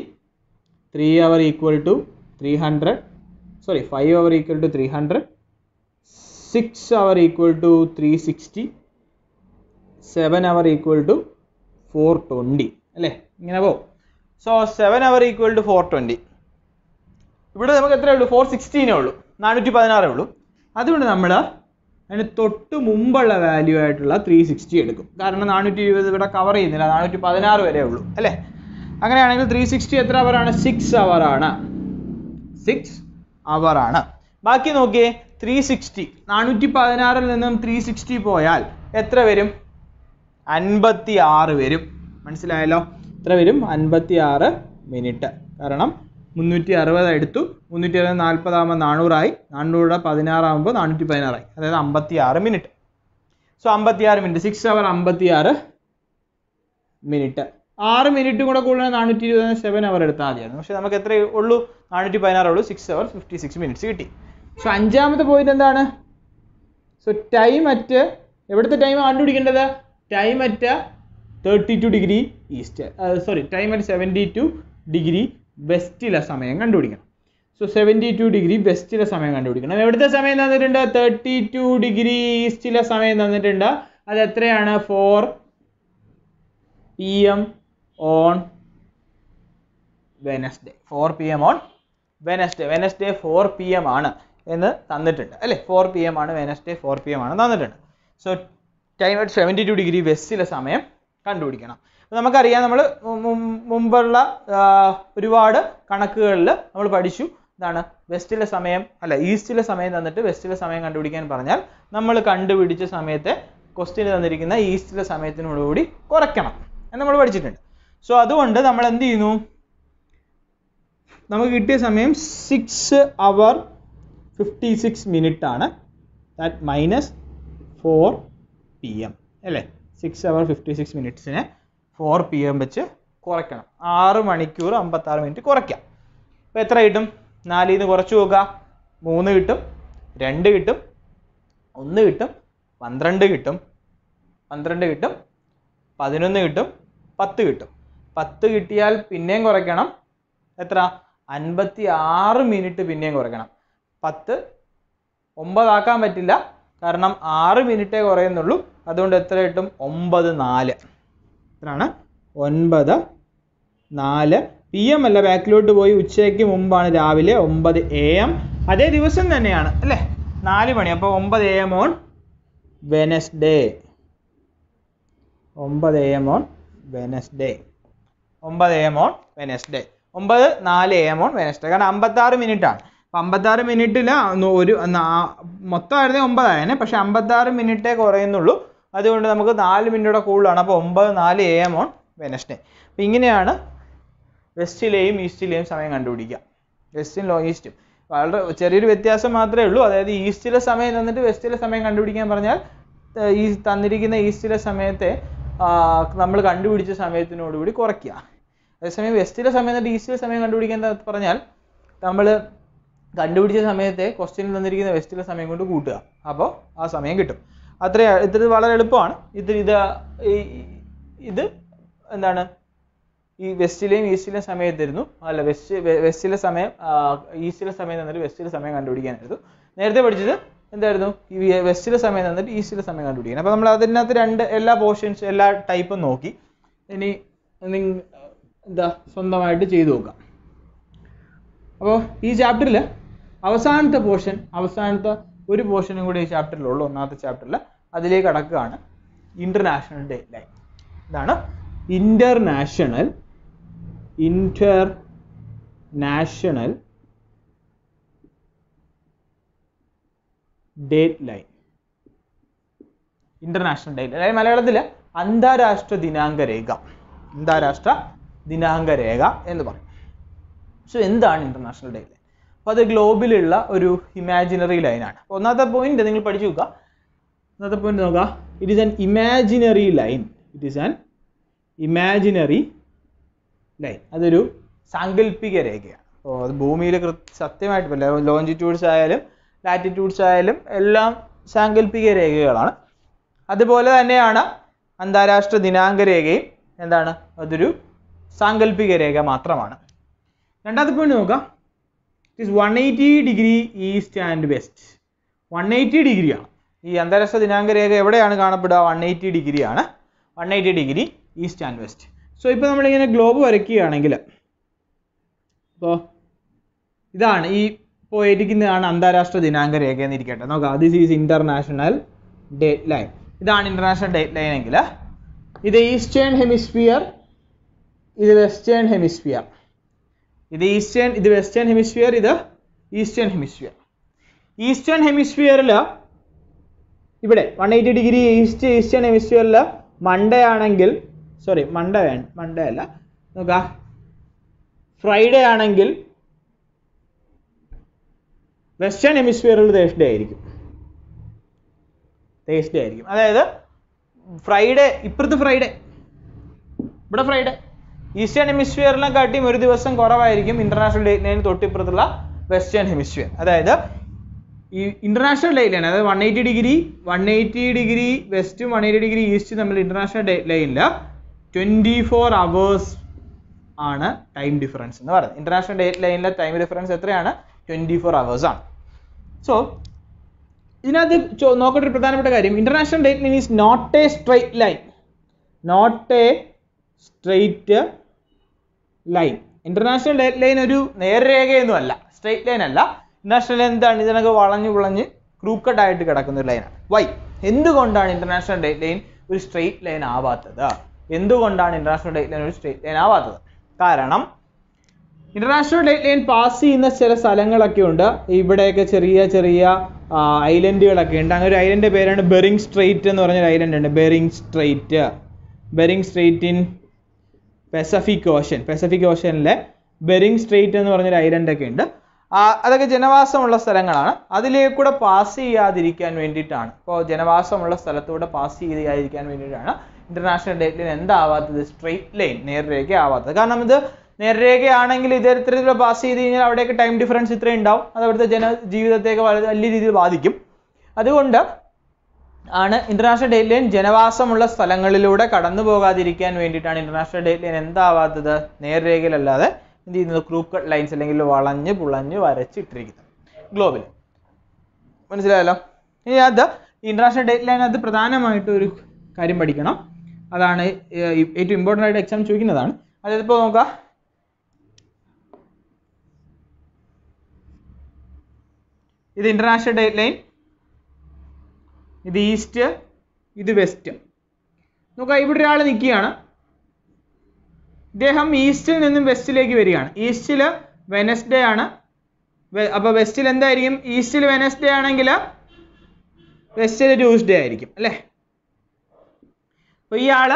three hour equal to three hundred sorry five hour equal to three hundred six hour equal to three sixty seven hour equal to four twenty അല്ലേ? ഇങ്ങനെ പോകും so seven hour equal to four twenty ഇവിടെ നമുക്ക് എത്രയേ ഉള്ളൂ? Four സിക്സ്റ്റീനേ ഉള്ളൂ. നാനൂറ്റി പതിനാറേ ഉള്ളൂ. അതുകൊണ്ട് നമ്മൾ അതിന് തൊട്ട് മുമ്പുള്ള വാല്യൂ ആയിട്ടുള്ള ത്രീ സിക്സ്റ്റി എടുക്കും. കാരണം നാനൂറ്റി ഇരുപത് ഇവിടെ കവർ ചെയ്യുന്നില്ല. നാനൂറ്റി പതിനാറ് വരെ ഉള്ളൂ. അല്ലേ? അങ്ങനെയാണെങ്കിൽ ത്രീ സിക്സ്റ്റി എത്ര അവറാണ് സിക്സ് ആണ്. സിക്സ് ആണ്. ബാക്കി നോക്കിയേ ത്രീ സിക്സ്റ്റി നാനൂറ്റി പതിനാറിൽ നിന്നും ത്രീ സിക്സ്റ്റി പോയാൽ എത്ര വരും? അൻപത്തി ആറ് വരും. മനസ്സിലായല്ലോ? എത്ര വരും? അൻപത്തി ആറ് മിനിറ്റ്. കാരണം മുന്നൂറ്റി അറുപത് എടുത്തു. മുന്നൂറ്റി അറുപത് നാൽപ്പതാകുമ്പോൾ നാനൂറായി. നാനൂറ് പതിനാറാകുമ്പോൾ നാനൂറ്റി പതിനാറായി അതായത് അമ്പത്തി ആറ് മിനിറ്റ്. സോ അമ്പത്തി ആറ് മിനിറ്റ്. സിക്സ് അവർ അമ്പത്തി ആറ് മിനിറ്റ്. ആറ് മിനിറ്റും കൂടെ കൂടുതൽ നാനൂറ്റി ഇരുപത് സെവൻ അവർ എടുത്താൽ മതിയായിരുന്നു. പക്ഷെ നമുക്ക് എത്രയേ ഉള്ളൂ? നാനൂറ്റി പതിനാറ് ഉള്ളൂ. Six hour fifty six minutes കിട്ടി. സോ അഞ്ചാമത്തെ പോയിന്റ് എന്താണ്? സോ ടൈം അറ്റ് എവിടുത്തെ ടൈം കണ്ടുപിടിക്കേണ്ടത്? Time at thirty two degree east sorry time at seventy two degree വെസ്റ്റിലെ സമയം കണ്ടുപിടിക്കണം. സോ സെവന്റി ടു ഡിഗ്രി വെസ്റ്റിലെ സമയം കണ്ടുപിടിക്കണം. എവിടുത്തെ സമയം തന്നിട്ടുണ്ട്? തേർട്ടി ടു ഡിഗ്രി ഈസ്റ്റിലെ സമയം തന്നിട്ടുണ്ട്. അത് എത്രയാണ്? Four P M on Wednesday four P M on Wednesday Wednesday four P M ആണ്. എന്ന് തന്നിട്ടുണ്ട്. അല്ലേ? ഫോർ പി എം ആണ് വെനസ്ഡേ ഫോർ പി എം ആണ് തന്നിട്ടുണ്ട്. So time at seventy two degree വെസ്റ്റിലെ സമയം കണ്ടുപിടിക്കണം. നമുക്കറിയാം നമ്മൾ മുമ്പുള്ള ഒരുപാട് കണക്കുകളിൽ നമ്മൾ പഠിച്ചു. ഇതാണ് വെസ്റ്റിലെ സമയം അല്ല ഈസ്റ്റിലെ സമയം തന്നിട്ട് വെസ്റ്റിലെ സമയം കണ്ടുപിടിക്കാൻ പറഞ്ഞാൽ നമ്മൾ കണ്ടുപിടിച്ച സമയത്തെ ക്വസ്റ്റ്യന് തന്നിരിക്കുന്ന ഈസ്റ്റിലെ സമയത്തിനോടുകൂടി കുറയ്ക്കണം. എന്ന് നമ്മൾ പഠിച്ചിട്ടുണ്ട്. സോ അതുകൊണ്ട് നമ്മൾ എന്ത് ചെയ്യുന്നു? നമുക്ക് കിട്ടിയ സമയം six hour fifty six minute ആണ്. That minus four P M അല്ലേ? സിക്സ് അവർ ഫിഫ്റ്റി സിക്സ് മിനിറ്റ്സിനെ ഫോർ പി എം വെച്ച് കുറയ്ക്കണം. ആറ് മണിക്കൂർ അമ്പത്താറ് മിനിറ്റ് കുറയ്ക്കാം. അപ്പോൾ എത്ര കിട്ടും? നാലിൽ നിന്ന് കുറച്ച് നോക്കുക മൂന്ന് കിട്ടും. രണ്ട് കിട്ടും. ഒന്ന് കിട്ടും. പന്ത്രണ്ട് കിട്ടും. പന്ത്രണ്ട് കിട്ടും. പതിനൊന്ന് കിട്ടും. പത്ത് കിട്ടും. പത്ത് കിട്ടിയാൽ പിന്നെയും കുറയ്ക്കണം. എത്ര? അൻപത്തി ആറ് മിനിറ്റ് പിന്നെയും കുറയ്ക്കണം. പത്ത് ഒമ്പതാക്കാൻ പറ്റില്ല. കാരണം ആറ് മിനിറ്റേ കുറയുന്നുള്ളൂ. അതുകൊണ്ട് എത്ര കിട്ടും? ഒമ്പത് നാല്. ഇത്രയാണ്. ഒൻപത് നാല്. പി എം അല്ല ബാക്കിലോട്ട് പോയി ഉച്ചയ്ക്ക് മുമ്പാണ് രാവിലെ ഒമ്പത് എ എം അതേ ദിവസം തന്നെയാണ് അല്ലേ? നാല് മണി. അപ്പോൾ ഒമ്പത് എ എം ഓൺ വെനസ്ഡേ ഒമ്പത് എ എം ഓൺ വെനസ്ഡേ ഒമ്പത് എ എം ഓൺ വെനസ്ഡേ ഒമ്പത് നാല് എ എം ഓൺ വെനസ്ഡേ കാരണം അമ്പത്താറ് മിനിറ്റ് ആണ്. അപ്പം അമ്പത്താറ് മിനിറ്റിൽ ഒരു നാ- മൊത്തമായിരുന്നേ ഒമ്പതായേനെ. പക്ഷെ അമ്പത്താറ് മിനിറ്റേ കുറയുന്നുള്ളൂ. അതുകൊണ്ട് നമുക്ക് നാല് മിനിറ്റോടെ കൂടുതലാണ്. അപ്പോൾ ഒമ്പത് നാല് എ എം ഓൺ വെനസ്ഡേ അപ്പം ഇങ്ങനെയാണ് വെസ്റ്റിലെയും ഈസ്റ്റിലെയും സമയം കണ്ടുപിടിക്കുക. വെസ്റ്റും ലോ ഈസ്റ്റും. വളരെ ചെറിയൊരു വ്യത്യാസം മാത്രമേ ഉള്ളൂ. അതായത് ഈസ്റ്റിലെ സമയം തന്നിട്ട് വെസ്റ്റിലെ സമയം കണ്ടുപിടിക്കാൻ പറഞ്ഞാൽ ഈ തന്നിരിക്കുന്ന ഈസ്റ്റിലെ സമയത്തെ നമ്മൾ കണ്ടുപിടിച്ച സമയത്തിനോടുകൂടി കുറയ്ക്കുക. അതേസമയം വെസ്റ്റിലെ സമയം തന്നിട്ട് ഈസ്റ്റിലെ സമയം കണ്ടുപിടിക്കാൻ പറഞ്ഞാൽ നമ്മൾ കണ്ടുപിടിച്ച സമയത്തെ ക്വസ്റ്റ്യനിൽ തന്നിരിക്കുന്ന വെസ്റ്റിലെ സമയം കൊണ്ട് കൂട്ടുക. അപ്പോൾ ആ സമയം കിട്ടും. അത്ര ഇത് വളരെ എളുപ്പമാണ്. ഇത് ഇത് ഇത് എന്താണ്? ഈ വെസ്റ്റിലെയും ഈസ്റ്റിലെയും സമയം അല്ല വെസ്റ്റ് വെസ്റ്റിലെ സമയം ഈസ്റ്റിലെ സമയം തന്നിട്ട് വെസ്റ്റിലെ സമയം കണ്ടുപിടിക്കാനായിരുന്നു നേരത്തെ പഠിച്ചത് എന്തായിരുന്നു? ഈ വെസ്റ്റിലെ സമയം തന്നിട്ട് ഈസ്റ്റിലെ സമയം കണ്ടുപിടിക്കാൻ. അപ്പോൾ നമ്മൾ അതിനകത്ത് രണ്ട് എല്ലാ പോർഷൻസ് എല്ലാ ടൈപ്പും നോക്കി. ഇനി എന്താ സ്വന്തമായിട്ട് ചെയ്തു നോക്കാം. അപ്പോൾ ഈ ചാപ്റ്ററിൽ അവസാനത്തെ പോർഷൻ അവസാനത്തെ ഒരു പോർഷനും കൂടി ഈ ചാപ്റ്ററിലുള്ളൂ ഒന്നാമത്തെ ചാപ്റ്ററിൽ അതിലേക്ക് അടക്കുകയാണ് ഇന്റർനാഷണൽ ഡേ ലൈൻ ഇതാണ് international international date line international date line മലയാളത്തിൽ അന്താരാഷ്ട്ര ദിനാങ്ക രേഖ. അന്താരാഷ്ട്ര ദിനാങ്ക രേഖ എന്ന് പറയും. സോ എന്താണ് ഇന്റർനാഷണൽ ഡേ ലൈൻ അപ്പോൾ അത് ഗ്ലോബിലുള്ള ഒരു ഇമാജിനറി ലൈനാണ് ഒന്നാമത്തെ പോയിന്റ് നിങ്ങൾ പഠിച്ചു നോക്കുക. ഒന്നാമത്തെ പോയിന്റ് നോക്കുക. It is an imaginary line it is an imaginary line അതൊരു സാങ്കല്പിക രേഖയാണ്. അപ്പോൾ അത് ഭൂമിയിൽ സത്യമായിട്ട് ലോഞ്ചിറ്റ്യൂഡ്സ് ആയാലും ലാറ്റിറ്റ്യൂഡ്സ് ആയാലും എല്ലാം സാങ്കല്പിക രേഖകളാണ്. അതുപോലെ തന്നെയാണ് അന്താരാഷ്ട്ര ദിനാങ്ക രേഖയും എന്താണ്? അതൊരു സാങ്കല്പിക രേഖ മാത്രമാണ്. രണ്ടാമത്തെ പോയിന്റ് നോക്കാം it one eighty degree east and west one eighty ഡിഗ്രിയാണ് ഈ അന്താരാഷ്ട്ര ദിനാങ്ക രേഖ എവിടെയാണ് കാണപ്പെടുക? വൺ എയ്റ്റി ഡിഗ്രിയാണ് one eighty degree east and west so ഇപ്പോൾ നമ്മളിങ്ങനെ ഗ്ലോബ് വരയ്ക്കുകയാണെങ്കിൽ ഇപ്പോൾ ഇതാണ് ഈ പോയിരിക്കുന്നതാണ് അന്താരാഷ്ട്ര ദിനാങ്ക രേഖ എന്നിരിക്കട്ടെ. നോക്കാം this is international date line ഇതാണ് ഇന്റർനാഷണൽ ഡേറ്റ് ലൈൻ എങ്കിൽ ഇത് ഈസ്റ്റേൺ ഹെമിസ്ഫിയർ ഇത് വെസ്റ്റേൺ ഹെമിസ്ഫിയർ ഇത് ഈസ്റ്റേൺ ഇത് വെസ്റ്റേൺ ഹെമിസ്ഫിയർ ഇത് ഈസ്റ്റേൺ ഹെമിസ്ഫിയർ. ഈസ്റ്റേൺ ഹെമിസ്ഫിയറിൽ ഇവിടെ one eighty degree east eastern ഹെമിസ്ഫിയറിൽ Monday ആണെങ്കിൽ സോറി മൺഡേ വേണ്ട മൺഡേ അല്ല നോക്ക. ഫ്രൈഡേ ആണെങ്കിൽ വെസ്റ്റേൺ ഹെമിസ്ഫിയറിൽ തേഴ്സ്ഡേ ആയിരിക്കും. തേഴ്സ്ഡേ ആയിരിക്കും. അതായത് ഫ്രൈഡേ ഇപ്പുറത്ത് ഫ്രൈഡേ. ഇവിടെ ഫ്രൈഡേ. ഈസ്റ്റേൺ ഹെമിസ്ഫിയറിനെ കാട്ടിയും ഒരു ദിവസം കുറവായിരിക്കും ഇന്റർനാഷണൽ ഡേറ്റ് ലൈൻ തൊട്ടിപ്പുറത്തുള്ള വെസ്റ്റേൺ ഹെമിസ്ഫിയർ അതായത് ഈ ഇന്റർനാഷണൽ ഡേറ്റ് ലൈൻ അതായത് one eighty degree one eighty degree വെസ്റ്റും one eighty degree ഈസ്റ്റും തമ്മിൽ ഇന്റർനാഷണൽ ഡേറ്റ് ലൈനിൽ ട്വന്റി ഫോർ അവേഴ്സ് ആണ് ടൈം ഡിഫറൻസ് എന്ന് പറയുന്നത്. ഇന്റർനാഷണൽ ഡേറ്റ് ലൈനിലെ ടൈം ഡിഫറൻസ് എത്രയാണ്? ട്വന്റി ഫോർ അവേഴ്സ് ആണ്. സോ ഇതിനകത്ത് നോക്കേണ്ട ഒരു പ്രധാനപ്പെട്ട കാര്യം. International date line is not a straight line not a straight line international date line ഒരു നേർരേഖയൊന്നും അല്ല. സ്ട്രെയിറ്റ് ലൈൻ അല്ല. ഇന്റർനാഷണൽ ലൈൻ എന്താണ് ഇതിനൊക്കെ വളഞ്ഞു പുളഞ്ഞ് ക്രൂക്കഡ് ആയിട്ട് കിടക്കുന്ന ഒരു ലൈനാണ് വൈ എന്തുകൊണ്ടാണ് ഇന്റർനാഷണൽ ഡേറ്റ് ലൈൻ ഒരു സ്ട്രെയിറ്റ് ലൈൻ ആവാത്തത്? എന്തുകൊണ്ടാണ് ഇന്റർനാഷണൽ ഡേറ്റ് ലൈൻ ഒരു സ്ട്രെയിറ്റ് ലൈൻ ആവാത്തത്? കാരണം ഇന്റർനാഷണൽ ഡേറ്റ് ലൈൻ പാസ് ചെയ്യുന്ന ചില സ്ഥലങ്ങളൊക്കെ ഉണ്ട്. ഇവിടെയൊക്കെ ചെറിയ ചെറിയ ഐലൻഡുകളൊക്കെ ഉണ്ട്. അങ്ങനെ ഒരു ഐലൻഡ് പേരാണ് ബെറിങ് സ്ട്രെയിറ്റ് എന്ന് പറഞ്ഞൊരു ഐലൻഡ് ഉണ്ട്. Bering Strait Bering Strait in Pacific Ocean Pacific ഓഷനിലെ Bering straight എന്ന് പറഞ്ഞൊരു ഐലൻഡ് ഒക്കെ ഉണ്ട് അതൊക്കെ ജനവാസമുള്ള സ്ഥലങ്ങളാണ്. അതിലേക്കൂടെ പാസ് ചെയ്യാതിരിക്കാൻ വേണ്ടിയിട്ടാണ്. ഇപ്പോൾ ജനവാസമുള്ള സ്ഥലത്തൂടെ പാസ് ചെയ്യാതിരിക്കാൻ വേണ്ടിയിട്ടാണ് ഇന്റർനാഷണൽ ഡേറ്റ് ലൈൻ എന്താവാത്തത്? സ്ട്രെയിറ്റ് ലൈൻ നേർരേഖ ആവാത്തത്. കാരണം ഇത് നേർരേഖയാണെങ്കിൽ ഇതേ ഇത്തരത്തിലുള്ള പാസ് ചെയ്ത് കഴിഞ്ഞാൽ അവിടെയൊക്കെ ടൈം ഡിഫറൻസ് ഇത്രയും ഉണ്ടാവും. അത് അവിടുത്തെ ജന വലിയ രീതിയിൽ ബാധിക്കും. അതുകൊണ്ട് ആണ്. ഇന്റർനാഷണൽ ഡേറ്റ് ലൈൻ ജനവാസമുള്ള സ്ഥലങ്ങളിലൂടെ കടന്നു പോകാതിരിക്കാൻ വേണ്ടിയിട്ടാണ് ഇന്റർനാഷണൽ ഡേറ്റ് ലൈൻ എന്താവാത്തത്? നേർരേഖയിലല്ലാതെ എന്ത് ചെയ്യുന്നത്? ക്രൂക്കട്ട് ലൈൻസ് അല്ലെങ്കിൽ വളഞ്ഞ് പുളഞ്ഞ് വരച്ചിട്ടിരിക്കുന്നത്. ഗ്ലോബിൽ മനസ്സിലായല്ലോ? ഇനി അത് ഇന്റർനാഷണൽ ഡേറ്റ് ലൈൻ അത് പ്രധാനമായിട്ട് ഒരു കാര്യം പഠിക്കണം. അതാണ് ഏറ്റവും ഇമ്പോർട്ടന്റ് ആയിട്ട് എക്സാം ചോദിക്കുന്നതാണ്. അതായത് ഇപ്പോൾ നോക്കുക ഇത് ഇന്റർനാഷണൽ ഡേറ്റ് ലൈൻ ഇത് ഈസ്റ്റ് ഇത് വെസ്റ്റ്. നോക്കാം ഇവിടെ ഒരാൾ നിൽക്കുകയാണ്. ഇദ്ദേഹം ഈസ്റ്റിൽ നിന്നും വെസ്റ്റിലേക്ക് വരികയാണ്. ഈസ്റ്റിൽ വെനസ്ഡേ ആണ്. അപ്പോൾ വെസ്റ്റിൽ എന്തായിരിക്കും? ഈസ്റ്റിൽ വെനസ്ഡേ ആണെങ്കിൽ വെസ്റ്റിൽ ട്യൂസ്ഡേ ആയിരിക്കും അല്ലേ? അപ്പോൾ ഇയാൾ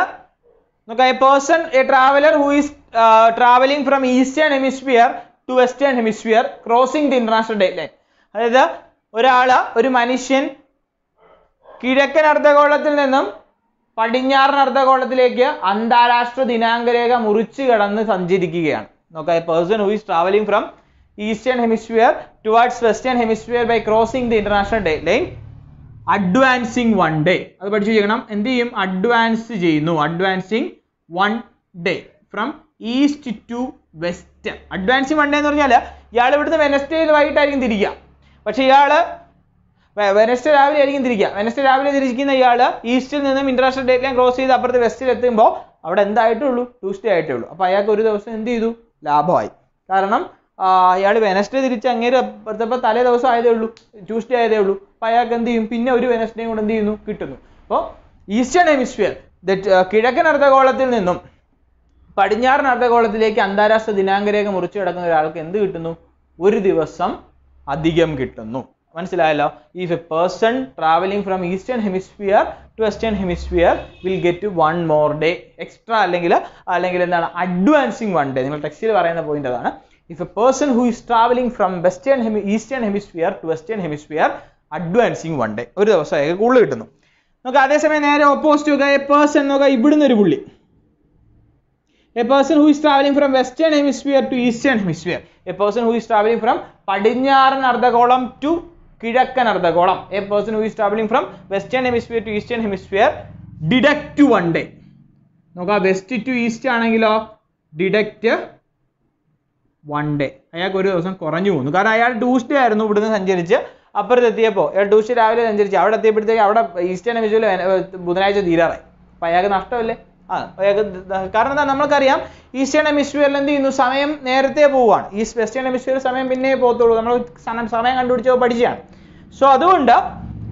നോക്കാം a person a traveller who is travelling from eastern hemisphere to western hemisphere crossing the international day line അതായത് ഒരാൾ ഒരു മനുഷ്യൻ കിഴക്കൻ അർദ്ധഗോളത്തിൽ നിന്നും പടിഞ്ഞാറൻ അർദ്ധഗോളത്തിലേക്ക് അന്താരാഷ്ട്ര ദിനാങ്കരേഖ മുറിച്ചു കടന്ന് സഞ്ചരിക്കുകയാണ്. നോക്കാം person who is travelling from eastern hemisphere towards western hemisphere by crossing the international day line advancing one day അത് പഠിച്ചു ചെയ്യണം എന്ത് ചെയ്യും? അഡ്വാൻസ് ചെയ്യുന്നു. Advancing one day from east to west advancing one day എന്ന് പറഞ്ഞാൽ ഇയാൾ ഇവിടുന്ന് വെനസ്ഡേയിൽ വൈകിട്ടായിരിക്കും തിരിക്കുക. പക്ഷെ ഇയാൾ വെനസ്ഡേ രാവിലെ ആയിരിക്കും തിരിക്കുക. വെനസ്ഡേ രാവിലെ തിരിക്കുന്ന ഇയാൾ ഈസ്റ്റിൽ നിന്നും ഇന്റർനാഷണൽ ഡേറ്റ് ലൈൻ ക്രോസ് ചെയ്ത് അപ്പുറത്ത് വെസ്റ്റിൽ എത്തുമ്പോൾ അവിടെ എന്തായിട്ടേ ഉള്ളൂ ട്യൂസ്ഡേ ആയിട്ടേ ഉള്ളൂ അപ്പോൾ അയാൾക്ക് ഒരു ദിവസം എന്ത് ചെയ്തു? ലാഭമായി. കാരണം അയാൾ വെനസ്ഡേ തിരിച്ച് അങ്ങേര് അപ്പുറത്തപ്പോൾ തലേ ദിവസം ആയതേ ഉള്ളൂ. ട്യൂസ്ഡേ ആയതേ ഉള്ളൂ. അപ്പോൾ അയാൾക്ക് എന്ത് ചെയ്യും? പിന്നെ ഒരു വെനസ്ഡേയും കൂടെ എന്ത് ചെയ്യുന്നു? കിട്ടുന്നു. അപ്പോൾ ഈസ്റ്റേൺ ഹെമിസ്ഫിയർ കിഴക്കൻ അർദ്ധഗോളത്തിൽ നിന്നും പടിഞ്ഞാറൻ അർദ്ധഗോളത്തിലേക്ക് അന്താരാഷ്ട്ര ദിനാങ്കരേഖ മുറിച്ചു കിടക്കുന്ന ഒരാൾക്ക് എന്ത് കിട്ടുന്നു? ഒരു ദിവസം അധികം കിട്ടുന്നു. മനസ്സിലായല്ലോ? If a person travelling from eastern hemisphere to western hemisphere will get one more day extra അല്ലെങ്കിൽ അല്ലെങ്കിൽ എന്താണ് അഡ്വാൻസിങ് വൺ ഡേ നിങ്ങൾ ടെക്സ്റ്റിൽ പറയുന്ന പോയിന്റ് അതാണ്. If a person who is travelling from western hemi eastern hemisphere to western hemisphere advancing one day ഒരു ദിവസം അയാൾക്ക് കൂടുതൽ കിട്ടുന്നു. നമുക്ക് അതേസമയം നേരെ ഓപ്പോസിറ്റ് നോക്കുക എ പേഴ്സൺ നോക്കുക ഇവിടുന്ന് ഒരു പുള്ളി. A person who is travelling from western hemisphere to eastern hemisphere a person who is travelling from പടിഞ്ഞാറൻ അർദ്ധഗോളം to കിഴക്കൻ അർദ്ധഗോളം. A person who is travelling from western hemisphere to eastern hemisphere deduct one day നോക്കാം west to east ആണെങ്കിലോ deduct one day അയാൾക്ക് ഒരു ദിവസം കുറഞ്ഞു പോകുന്നു. കാരണം അയാൾ ട്യൂസ്ഡേ ആയിരുന്നു ഇവിടുന്ന് സഞ്ചരിച്ച്. അപ്പുറത്ത് എത്തിയപ്പോൾ അയാൾ ട്യൂസ്ഡേ രാവിലെ സഞ്ചരിച്ച്. അവിടെ എത്തിയപ്പോഴത്തേക്ക് അവിടെ ഈസ്റ്റേൺ ഹെമിസ്ഫിയറിൽ ബുധനാഴ്ച തീരാറായി. അപ്പോൾ അയാൾക്ക് നഷ്ടമല്ലേ? ആ കാരണം എന്താ? നമ്മൾക്കറിയാം ഈസ്റ്റേൺ ഹെമിസ്ഫിയറിൽ എന്ത് ചെയ്യുന്നു? സമയം നേരത്തെ പോവുകയാണ്. ഈ വെസ്റ്റേൺ ഹെമിസ്ഫിയർ സമയം പിന്നെ പോകത്തുള്ളൂ. നമ്മൾ സമയം സമയം കണ്ടുപിടിച്ചോ പഠിച്ചാണ് സോ അതുകൊണ്ട്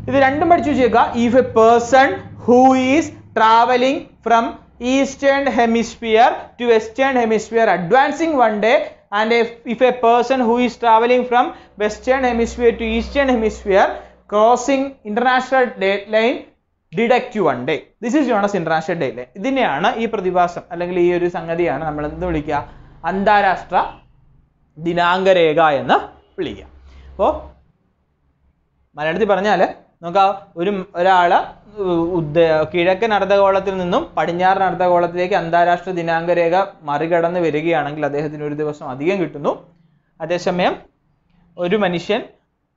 ഇത് രണ്ടും പഠിച്ചു വെച്ചേക്കുക if a person who is travelling from eastern hemisphere to western hemisphere advancing one day and if a person who is travelling from western hemisphere to eastern hemisphere crossing international date line deduct one day. This is as international day അല്ലേ ഇതിനെയാണ് ഈ പ്രതിഭാസം അല്ലെങ്കിൽ ഈ ഒരു സംഗതിയാണ് നമ്മൾ എന്ത് വിളിക്കുക? അന്താരാഷ്ട്ര ദിനാങ്കരേഖ എന്ന് വിളിക്കുക. അപ്പോൾ മലയാളത്തിൽ പറഞ്ഞാൽ നമുക്ക് ഒരു ഒരാൾ കിഴക്കൻ അർദ്ധഗോളത്തിൽ നിന്നും പടിഞ്ഞാറൻ അർദ്ധഗോളത്തിലേക്ക് അന്താരാഷ്ട്ര ദിനാങ്ക രേഖ മറികടന്ന് വരികയാണെങ്കിൽ അദ്ദേഹത്തിന് ഒരു ദിവസം അധികം കിട്ടുന്നു. അതേസമയം ഒരു മനുഷ്യൻ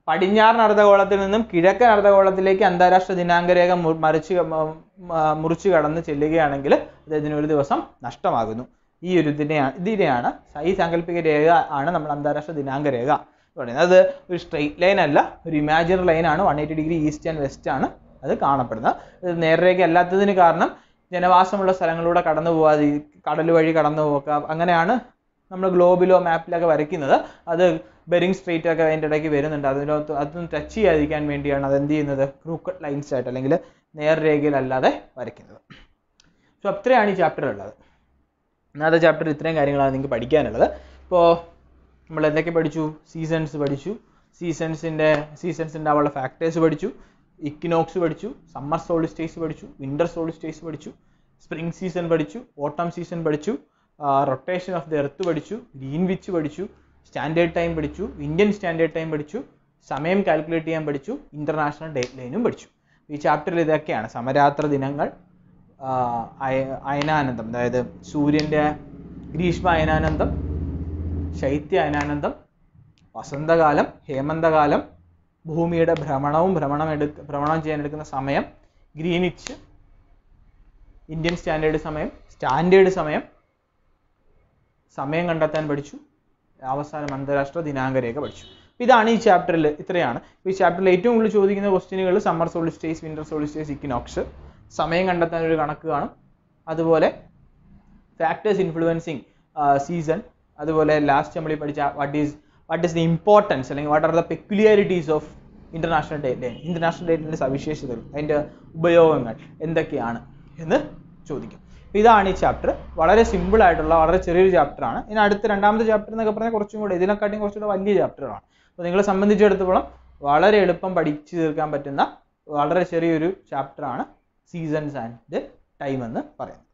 പടിഞ്ഞാറൻ അർദ്ധഗോളത്തിൽ നിന്നും കിഴക്കൻ അർദ്ധഗോളത്തിലേക്ക് അന്താരാഷ്ട്ര ദിനാങ്കരേഖ മറിച്ച് മുറിച്ചു കടന്ന് ചെല്ലുകയാണെങ്കിൽ അദ്ദേഹത്തിന് ഒരു ദിവസം നഷ്ടമാകുന്നു. ഈ ഒരു ഇതിനെയാണ് ഇതിനെയാണ് ഈ സാങ്കല്പിക രേഖ ആണ് നമ്മൾ അന്താരാഷ്ട്ര ദിനാങ്ക രേഖ എന്ന് പറയുന്നത്. അത് ഒരു സ്ട്രെയിറ്റ് ലൈൻ അല്ല ഒരു ഇമാജിനറി ലൈൻ ആണ്. One eighty degree east and west ആണ് അത് കാണപ്പെടുന്നത്. ഇത് നേർരേഖ അല്ലാത്തതിന് കാരണം ജനവാസമുള്ള സ്ഥലങ്ങളിലൂടെ കടന്നു പോകാതെ കടൽ വഴി കടന്നു പോക്കുക അങ്ങനെയാണ് നമ്മൾ ഗ്ലോബിലോ മാപ്പിലൊക്കെ വരയ്ക്കുന്നത്. അത് ബെറിങ് സ്ട്രേറ്റ് ഒക്കെ അതിന്റെ ഇടയ്ക്ക് വരുന്നുണ്ട്. അതിനകത്ത് അതൊന്നും ടച്ച് ചെയ്യാതിരിക്കാൻ വേണ്ടിയാണ് അത് എന്ത് ചെയ്യുന്നത്? ക്രൂക്കഡ് ലൈൻസ് ആയിട്ട് അല്ലെങ്കിൽ നേർരേഖയിലല്ലാതെ വരയ്ക്കുന്നത്. സോ അത്രയാണ് ഈ ചാപ്റ്റർ ഉള്ളത്. ഇന്നത്തെ ചാപ്റ്റർ ഇത്രയും കാര്യങ്ങളാണ് നിങ്ങൾക്ക് പഠിക്കാനുള്ളത്. ഇപ്പോൾ നമ്മൾ എന്തൊക്കെ പഠിച്ചു? സീസൺസ് പഠിച്ചു. സീസൺസിന്റെ സീസൺസിന്റെ അവളുടെ ഫാക്ടേഴ്സ് പഠിച്ചു. ഇക്കിനോക്സ് പഠിച്ചു. സമ്മർ സോളിസ്റ്റേസ് പഠിച്ചു. വിന്റർ സോളിസ്റ്റേസ് പഠിച്ചു. സ്പ്രിംഗ് സീസൺ പഠിച്ചു. ഓട്ടം സീസൺ പഠിച്ചു. റൊട്ടേഷൻ ഓഫ് ദി എർത്ത് പഠിച്ചു ഗ്രീൻ വിച്ച് പഠിച്ചു സ്റ്റാൻഡേർഡ് ടൈം പഠിച്ചു ഇന്ത്യൻ സ്റ്റാൻഡേർഡ് ടൈം പഠിച്ചു സമയം കാൽക്കുലേറ്റ് ചെയ്യാൻ പഠിച്ചു ഇന്റർനാഷണൽ ഡേറ്റ് ലൈനും പഠിച്ചു. ഈ ചാപ്റ്ററിൽ ഇതൊക്കെയാണ്. സമരാത്ര ദിനങ്ങൾ അയനാനന്ദം അതായത് സൂര്യന്റെ ഗ്രീഷ്മ അയനാനന്ദം ശൈത്യ അയനാനന്ദം വസന്തകാലം ഹേമന്തകാലം ഭൂമിയുടെ ഭ്രമണവും ഭ്രമണം എടുക്ക ഭ്രമണം ചെയ്യാൻ എടുക്കുന്ന സമയം ഗ്രീനിച്ച് ഇന്ത്യൻ സ്റ്റാൻഡേർഡ് സമയം സ്റ്റാൻഡേർഡ് സമയം സമയം കണ്ടെത്താൻ പഠിച്ചു. അവസാനം അന്താരാഷ്ട്ര ദിനാങ്ക രേഖ പഠിച്ചു ഇതാണ് ഈ ചാപ്റ്ററിൽ ഇത്രയാണ്. ഈ ചാപ്റ്ററിൽ ഏറ്റവും കൂടുതൽ ചോദിക്കുന്ന ക്വസ്റ്റ്യനുകൾ summer solstice winter solstice equinox സമയം കണ്ടെത്താൻ ഒരു കണക്ക് കാണും. അതുപോലെ ഫാക്ടേഴ്സ് ഇൻഫ്ലുവൻസിങ് സീസൺ അതുപോലെ ലാസ്റ്റ് നമ്മൾ പഠിച്ച what is what is the importance അല്ലെങ്കിൽ what are the peculiarities of international date line international date ലൈനിന്റെ സവിശേഷതകൾ അതിന്റെ ഉപയോഗങ്ങൾ എന്തൊക്കെയാണ് എന്ന് ചോദിക്കും. ഇതാണ് ഈ ചാപ്റ്റർ വളരെ സിമ്പിൾ ആയിട്ടുള്ള വളരെ ചെറിയൊരു ചാപ്റ്ററാണ് ഇനി അടുത്ത രണ്ടാമത്തെ ചാപ്റ്റർ എന്നൊക്കെ പറഞ്ഞാൽ കുറച്ചും കൂടെ ഇതിനെക്കാട്ടിയും കുറച്ചുകൂടെ വലിയ ചാപ്റ്ററാണ് അപ്പോൾ നിങ്ങളെ സംബന്ധിച്ചിടത്തോളം വളരെ എളുപ്പം പഠിച്ചു തീർക്കാൻ പറ്റുന്ന വളരെ ചെറിയൊരു ചാപ്റ്ററാണ് സീസൺസ് ആൻഡ് ടൈം എന്ന് പറയുന്നത്.